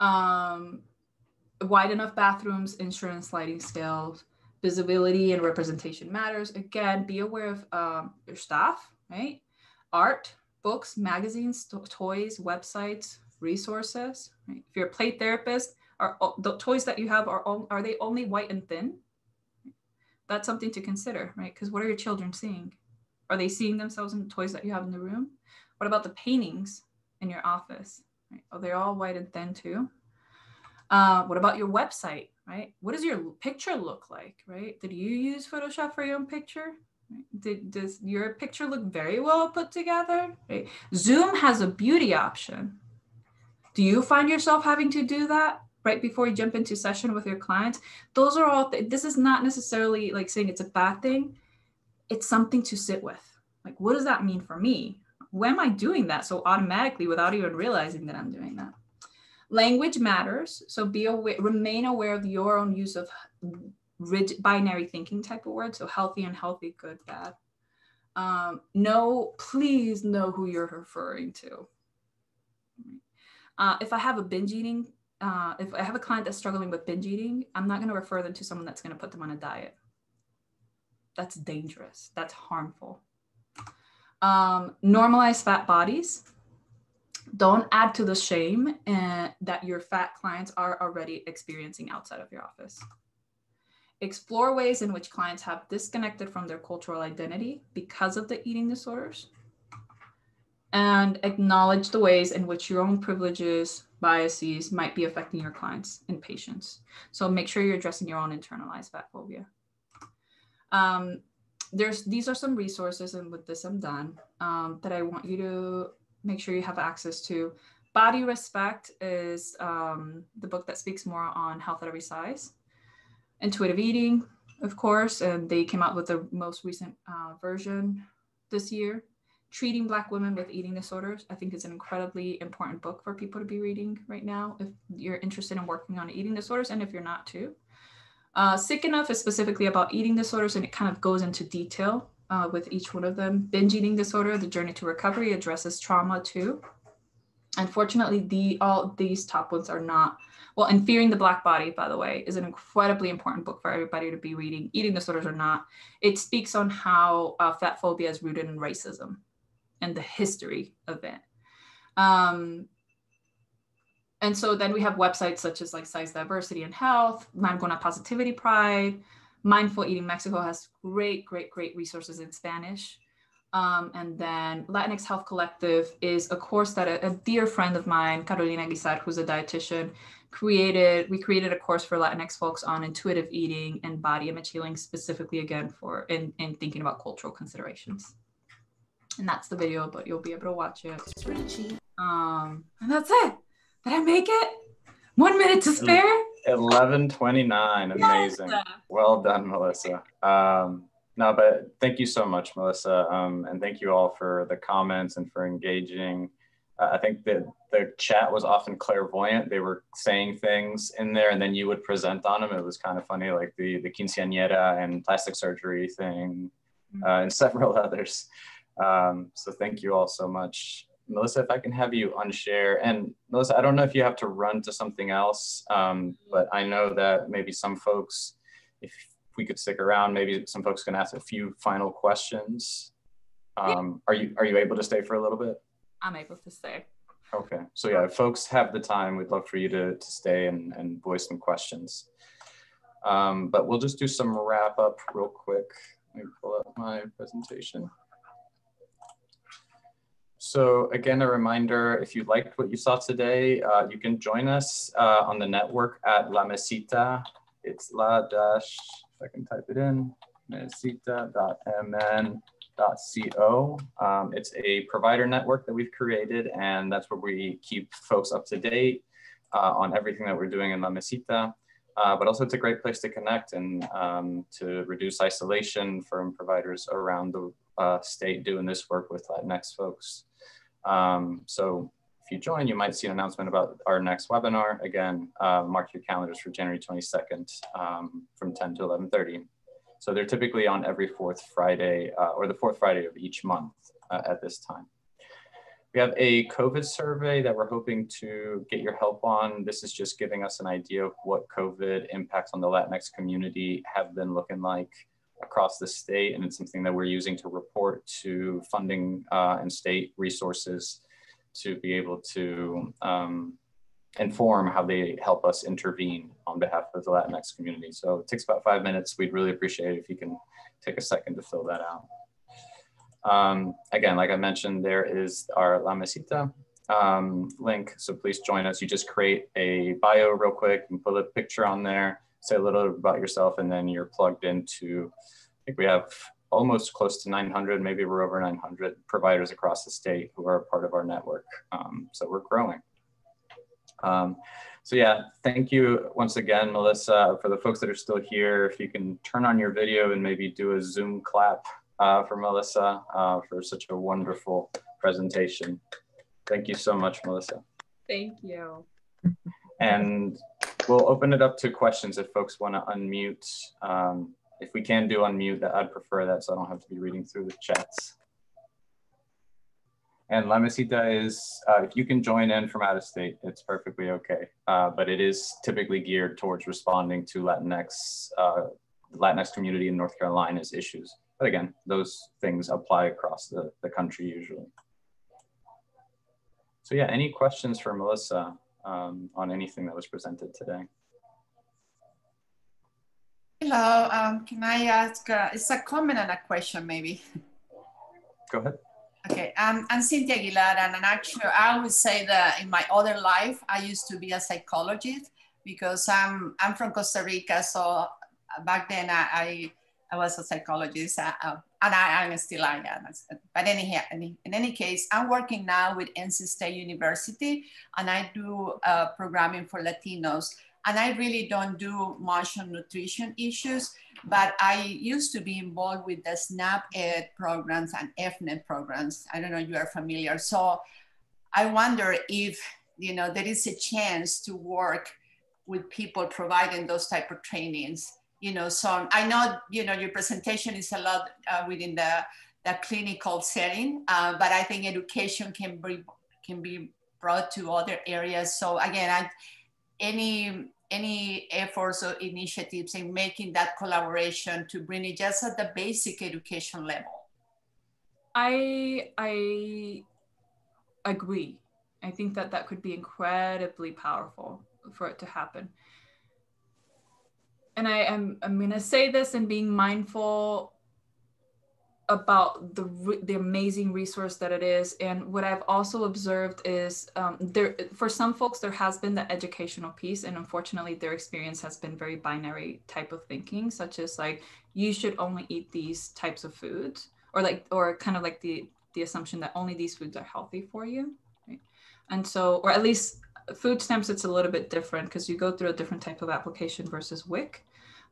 Um, wide enough bathrooms, insurance lighting scales, visibility and representation matters. Again, be aware of um, your staff, right? art, books, magazines, toys, websites, resources. Right? If you're a play therapist, are the toys that you have are are they only white and thin? That's something to consider, right? Because what are your children seeing? Are they seeing themselves in the toys that you have in the room? What about the paintings in your office? Right? Are they all white and thin too? Uh, what about your website, right? What does your picture look like, right? Did you use Photoshop for your own picture? Did, does your picture look very well put together? Right? Zoom has a beauty option. Do you find yourself having to do that right before you jump into session with your clients? Those are all, th- this is not necessarily like saying it's a bad thing. It's something to sit with. Like, what does that mean for me? When am I doing that so automatically without even realizing that I'm doing that? Language matters. So be aware, remain aware of your own use of rigid binary thinking type of words So healthy, and unhealthy, good, bad. Um, know, please know who you're referring to. Uh, if I have a binge eating, uh, if I have a client that's struggling with binge eating, I'm not going to refer them to someone that's going to put them on a diet. That's dangerous. That's harmful. Um, normalize fat bodies. Don't add to the shame uh, that your fat clients are already experiencing outside of your office explore ways in which clients have disconnected from their cultural identity because of the eating disorders, and acknowledge the ways in which your own privileges, biases might be affecting your clients and patients. So make sure you're addressing your own internalized fat phobia. Um, there's these are some resources, and with this I'm done, um, that I want you to make sure you have access to. Body Respect is um, the book that speaks more on health at every size intuitive eating, of course, and they came out with the most recent uh, version this year. Treating Black women with eating disorders, I think is an incredibly important book for people to be reading right now if you're interested in working on eating disorders and if you're not too. Uh, Sick Enough is specifically about eating disorders and it kind of goes into detail uh, with each one of them. Binge eating disorder, the journey to recovery addresses trauma too. Unfortunately, the all these top ones are not well, and Fearing the Black Body, by the way, is an incredibly important book for everybody to be reading, eating disorders or not. It speaks on how uh, fat phobia is rooted in racism and the history of it. Um, and so then we have websites such as like Size Diversity and Health, Margona Positivity Pride, Mindful Eating Mexico has great, great, great resources in Spanish. Um, and then Latinx Health Collective is a course that a, a, dear friend of mine, Carolina Guízar, who's a dietitian, created. We created a course for Latinx folks on intuitive eating and body image healing, specifically again for in, in thinking about cultural considerations. And that's the video, but you'll be able to watch it. It's pretty cheap. Um, and that's it. Did I make it? One minute to spare. 1129 amazing yes. well done melissa um, no, but thank you so much, Melissa. Um, and thank you all for the comments and for engaging. Uh, I think that the chat was often clairvoyant. They were saying things in there and then you would present on them. It was kind of funny, like the, the quinceañera and plastic surgery thing uh, and several others. Um, so thank you all so much. Melissa, if I can have you unshare, and Melissa, I don't know if you have to run to something else, um, but I know that maybe some folks, if we could stick around, maybe some folks can ask a few final questions. Um, are you are you able to stay for a little bit? I'm able to stay. Okay, so yeah, if folks have the time, we'd love for you to, to stay and, and voice some questions. Um, but we'll just do some wrap up real quick. Let me pull up my presentation. So again, a reminder, if you liked what you saw today, uh, you can join us uh, on the network at La Mesita. It's la dash, if I can type it in, mesita.mn.co. Um, it's a provider network that we've created and that's where we keep folks up to date uh, on everything that we're doing in La Mesita. Uh, but also it's a great place to connect and um, to reduce isolation from providers around the uh, state doing this work with Latinx folks. Um, so if you join, you might see an announcement about our next webinar. Again, uh, mark your calendars for January 22nd um, from 10 to 11.30. So they're typically on every fourth Friday uh, or the fourth Friday of each month uh, at this time. We have a COVID survey that we're hoping to get your help on. This is just giving us an idea of what COVID impacts on the Latinx community have been looking like across the state. And it's something that we're using to report to funding uh, and state resources to be able to um, inform how they help us intervene on behalf of the Latinx community. So it takes about five minutes. We'd really appreciate it if you can take a second to fill that out. Um, again, like I mentioned, there is our La Mesita um, link. So please join us. You just create a bio real quick and put a picture on there say a little bit about yourself, and then you're plugged into, I think we have almost close to 900, maybe we're over 900 providers across the state who are part of our network. Um, so we're growing. Um, so yeah, thank you once again, Melissa, for the folks that are still here. If you can turn on your video and maybe do a Zoom clap uh, for Melissa uh, for such a wonderful presentation. Thank you so much, Melissa. Thank you. And we'll open it up to questions if folks want to unmute. Um, if we can do unmute, I'd prefer that so I don't have to be reading through the chats. And La Mesita is, uh, if you can join in from out of state, it's perfectly okay. Uh, but it is typically geared towards responding to Latinx, uh, Latinx community in North Carolina's issues. But again, those things apply across the, the country usually. So yeah, any questions for Melissa? Um, on anything that was presented today. Hello, um, can I ask, uh, it's a comment and a question maybe. Go ahead. Okay, um, I'm Cynthia Aguilar and actually I would say that in my other life, I used to be a psychologist because I'm, I'm from Costa Rica. So back then I, I, I was a psychologist uh, uh and I, am still I am. But anyhow, in any case, I'm working now with NC State University, and I do uh, programming for Latinos. And I really don't do much on nutrition issues, but I used to be involved with the SNAP Ed programs and FNET programs. I don't know if you are familiar. So I wonder if you know there is a chance to work with people providing those type of trainings you know, so I know, you know, your presentation is a lot uh, within the, the clinical setting, uh, but I think education can be, can be brought to other areas. So again, I, any, any efforts or initiatives in making that collaboration to bring it just at the basic education level? I, I agree. I think that that could be incredibly powerful for it to happen and I am I'm gonna say this and being mindful about the the amazing resource that it is. And what i've also observed is um, there for some folks there has been the educational piece and unfortunately their experience has been very binary type of thinking such as like you should only eat these types of foods or like or kind of like the the assumption that only these foods are healthy for you right? And so or at least food stamps it's a little bit different because you go through a different type of application versus WIC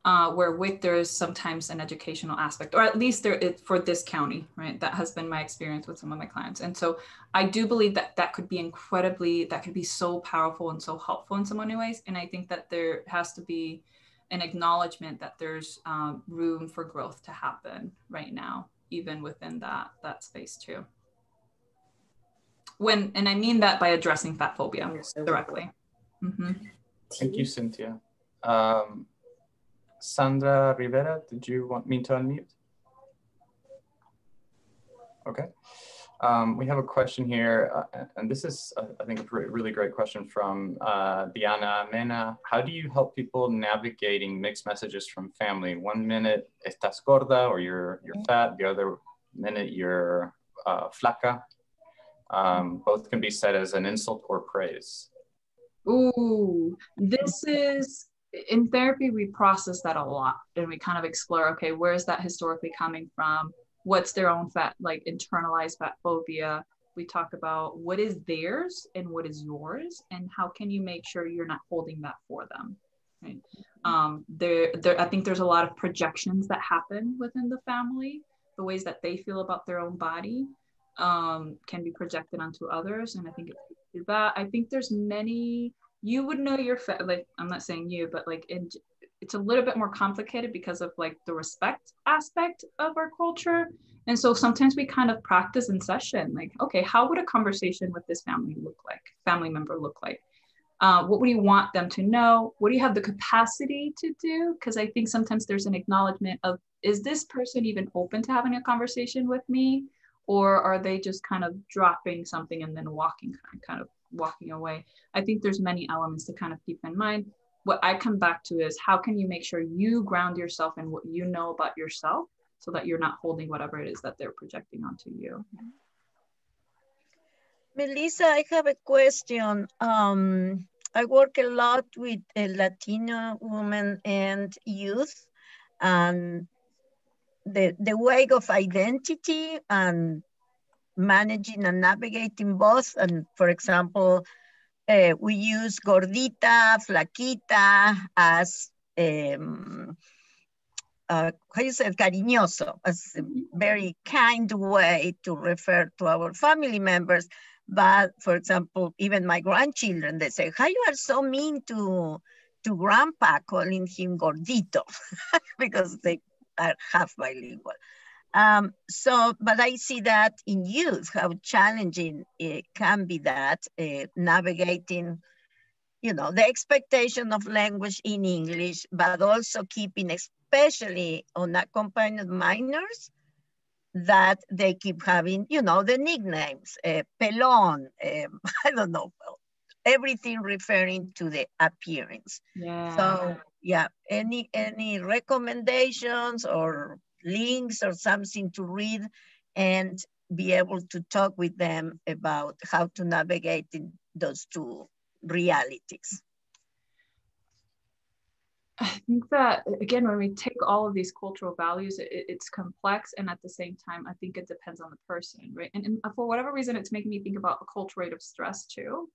uh, where WIC there is sometimes an educational aspect, or at least there for this county, right? That has been my experience with some of my clients, and so I do believe that that could be incredibly, that could be so powerful and so helpful in so many ways. And I think that there has to be an acknowledgement that there's um, room for growth to happen right now even within that that space too when and i mean that by addressing fat phobia directly mm-hmm. thank you cynthia um, sandra rivera did you want me to unmute okay um, we have a question here, uh, and this is, uh, I think, a really great question from uh, Diana Mena. How do you help people navigating mixed messages from family? One minute, estás gorda, or you're, you're fat. The other minute, you're uh, flaca. Um, both can be said as an insult or praise. Ooh, this is, in therapy, we process that a lot, and we kind of explore, okay, where's that historically coming from? what's their own fat like internalized fat phobia? We talk about what is theirs and what is yours and how can you make sure you're not holding that for them right? Um, there, there i think there's a lot of projections that happen within the family. The ways that they feel about their own body um, can be projected onto others and i think that. I think there's many you would know your fat like i'm not saying you but like in it's a little bit more complicated because of like the respect aspect of our culture. And so sometimes we kind of practice in session like okay how would a conversation with this family look like family member look like? Uh, what would you want them to know? What do you have the capacity to do? Because i think sometimes there's an acknowledgement of is this person even open to having a conversation with me? Or are they just kind of dropping something and then walking kind of walking away i think there's many elements to kind of keep in mind what I come back to is how can you make sure you ground yourself in what you know about yourself so that you're not holding whatever it is that they're projecting onto you. Melissa, I have a question. Um, I work a lot with uh, Latino women and youth and the, the way of identity and managing and navigating both. And for example, uh, we use gordita, flaquita as um, uh, how you say cariñoso, as a very kind way to refer to our family members. But for example, even my grandchildren, they say, how you are so mean to, to grandpa calling him gordito because they are half bilingual. Um, so, but I see that in youth, how challenging it can be that uh, navigating, you know, the expectation of language in English, but also keeping, especially unaccompanied minors, that they keep having, you know, the nicknames, uh, pelon, um, I don't know, everything referring to the appearance. Yeah. So yeah, any any recommendations or links or something to read and be able to talk with them about how to navigate those two realities. I think that again, when we take all of these cultural values, it, it's complex, and at the same time, I think it depends on the person, right? And, and for whatever reason, it's making me think about acculturative stress too.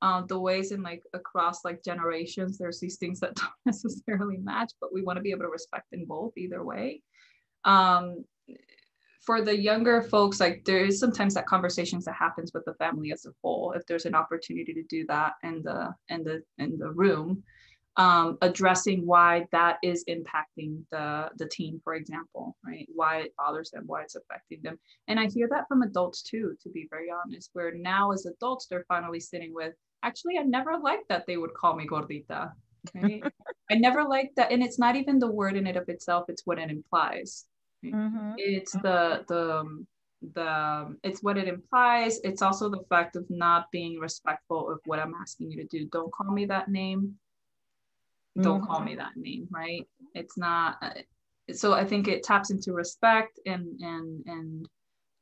Uh, the ways in like across like generations, there's these things that don't necessarily match, but we want to be able to respect in both either way um, for the younger folks, like there is sometimes that conversations that happens with the family as a whole. If there's an opportunity to do that in the in the in the room, um, addressing why that is impacting the the teen, for example, right? Why it bothers them, why it's affecting them, and I hear that from adults too. To be very honest, where now as adults they're finally sitting with, actually, I never liked that they would call me gordita. Okay? I never liked that, and it's not even the word in it of itself; it's what it implies Mm-hmm. It's the the the it's what it implies. It's also the fact of not being respectful of what I'm asking you to do. Don't call me that name. Don't mm-hmm. call me that name. Right? It's not. Uh, so I think it taps into respect and and and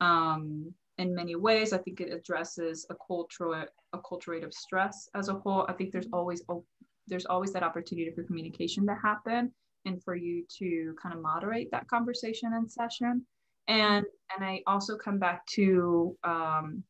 um in many ways. I think it addresses a cultural a of stress as a whole. I think there's always there's always that opportunity for communication to happen and for you to kind of moderate that conversation and session. And and I also come back to um,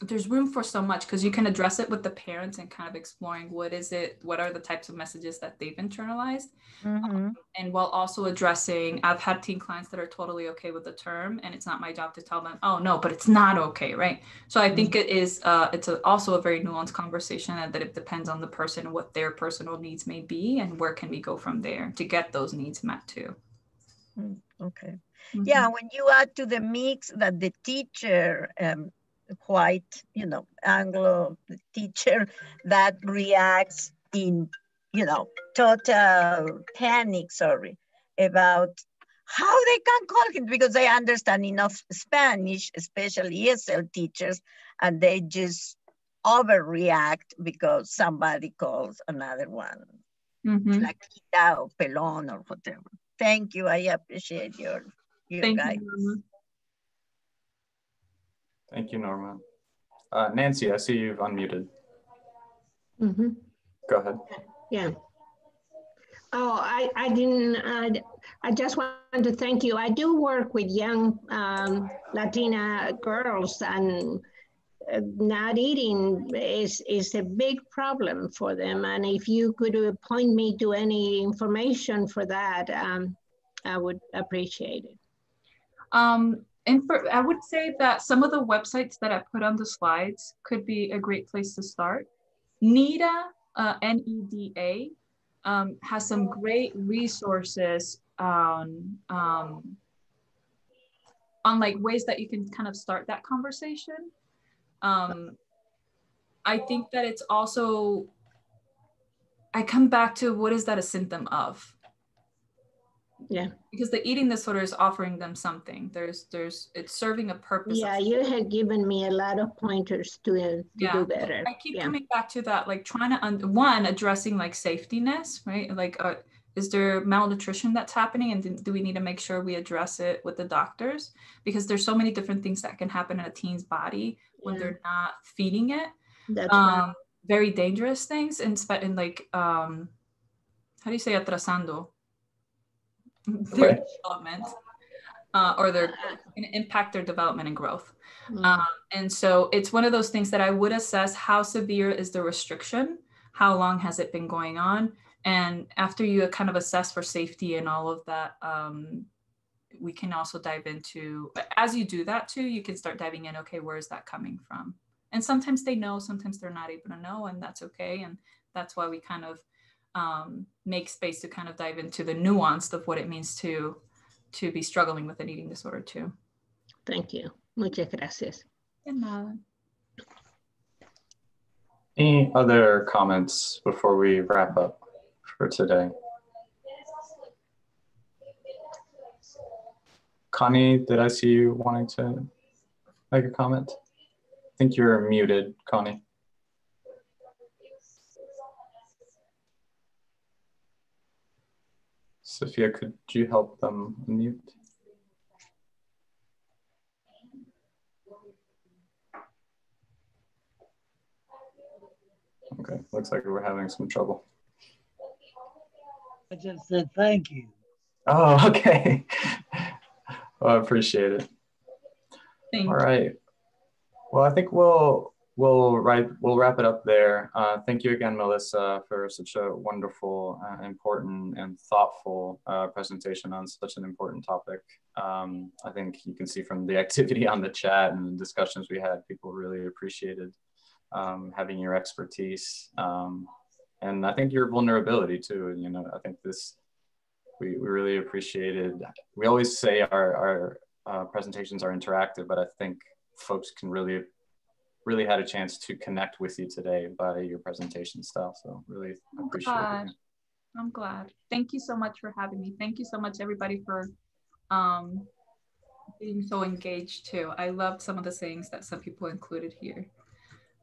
there's room for so much because you can address it with the parents and kind of exploring what is it what are the types of messages that they've internalized mm-hmm. um, and while also addressing i've had teen clients that are totally okay with the term and it's not my job to tell them oh no but it's not okay right so i think mm-hmm. it is uh, it's a, also a very nuanced conversation and that it depends on the person what their personal needs may be and where can we go from there to get those needs met too Mm, okay. Mm -hmm. Yeah, when you add to the mix that the teacher, um, white, you know, Anglo teacher that reacts in, you know, total panic, sorry, about how they can call him because they understand enough Spanish, especially ESL teachers, and they just overreact because somebody calls another one mm-hmm. Flaquita or Pelon or whatever. Thank you. I appreciate your, your Thank guidance. You, Thank you, Norma. Uh, Nancy, I see you've unmuted. Mm-hmm. Go ahead. Yeah. Oh, I, I didn't, uh, I just want to thank you. I do work with young um, Latina girls and uh, not eating is, is a big problem for them. And if you could point me to any information for that, um, I would appreciate it. Um, and for, I would say that some of the websites that I put on the slides could be a great place to start. NEDA, uh, N-E-D-A, um, has some great resources on um, on like ways that you can kind of start that conversation. Um, I think that it's also I come back to what is that a symptom of? Yeah. Because the eating disorder is offering them something. There's there's it's serving a purpose. Yeah, you had given me a lot of pointers to, to yeah. do better. I keep yeah. coming back to that, like trying to un- one addressing like safetyness, right? Like, uh, is there malnutrition that's happening, and do we need to make sure we address it with the doctors? Because there's so many different things that can happen in a teen's body when yeah. they're not feeding it. That's um, right. Very dangerous things, and in like um, how do you say atrasando? their right. development uh, or to impact their development and growth. Mm-hmm. Um, and so it's one of those things that I would assess how severe is the restriction? How long has it been going on? And after you kind of assess for safety and all of that, um, we can also dive into, as you do that too, you can start diving in, okay, where is that coming from? And sometimes they know, sometimes they're not able to know, and that's okay. And that's why we kind of um, make space to kind of dive into the nuance of what it means to to be struggling with an eating disorder too. Thank you. Muchas gracias. Any other comments before we wrap up for today? Connie, did I see you wanting to make a comment? I think you're muted, Connie. Sophia, could you help them unmute? Okay, looks like we're having some trouble. I just said thank you. Oh, okay. well, I appreciate it. Thank All right. Well, I think we'll we'll write we'll wrap it up there. Uh, thank you again, Melissa, for such a wonderful, uh, important, and thoughtful uh, presentation on such an important topic. Um, I think you can see from the activity on the chat and the discussions we had, people really appreciated um, having your expertise, um, and I think your vulnerability too. You know, I think this we, we really appreciated. We always say our our uh, presentations are interactive, but I think folks can really really had a chance to connect with you today by your presentation style. So really I'm appreciate glad. it. I'm glad. Thank you so much for having me. Thank you so much, everybody, for um, being so engaged too. I love some of the sayings that some people included here.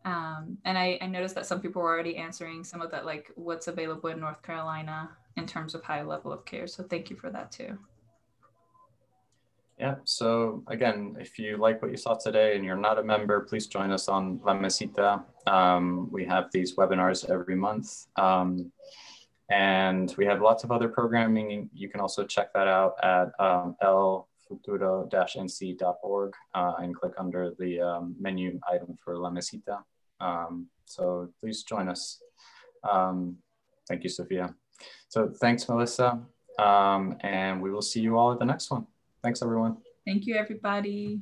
Um, and I, I noticed that some people were already answering some of that, like what's available in North Carolina in terms of high level of care. So thank you for that too. Yeah, so again, if you like what you saw today and you're not a member, please join us on La Mesita. Um, we have these webinars every month. Um, and we have lots of other programming. You can also check that out at um, elfuturo-nc.org uh, and click under the um, menu item for La Mesita. Um, so please join us. Um, thank you, Sophia. So thanks, Melissa. Um, and we will see you all at the next one. Thanks, everyone. Thank you, everybody.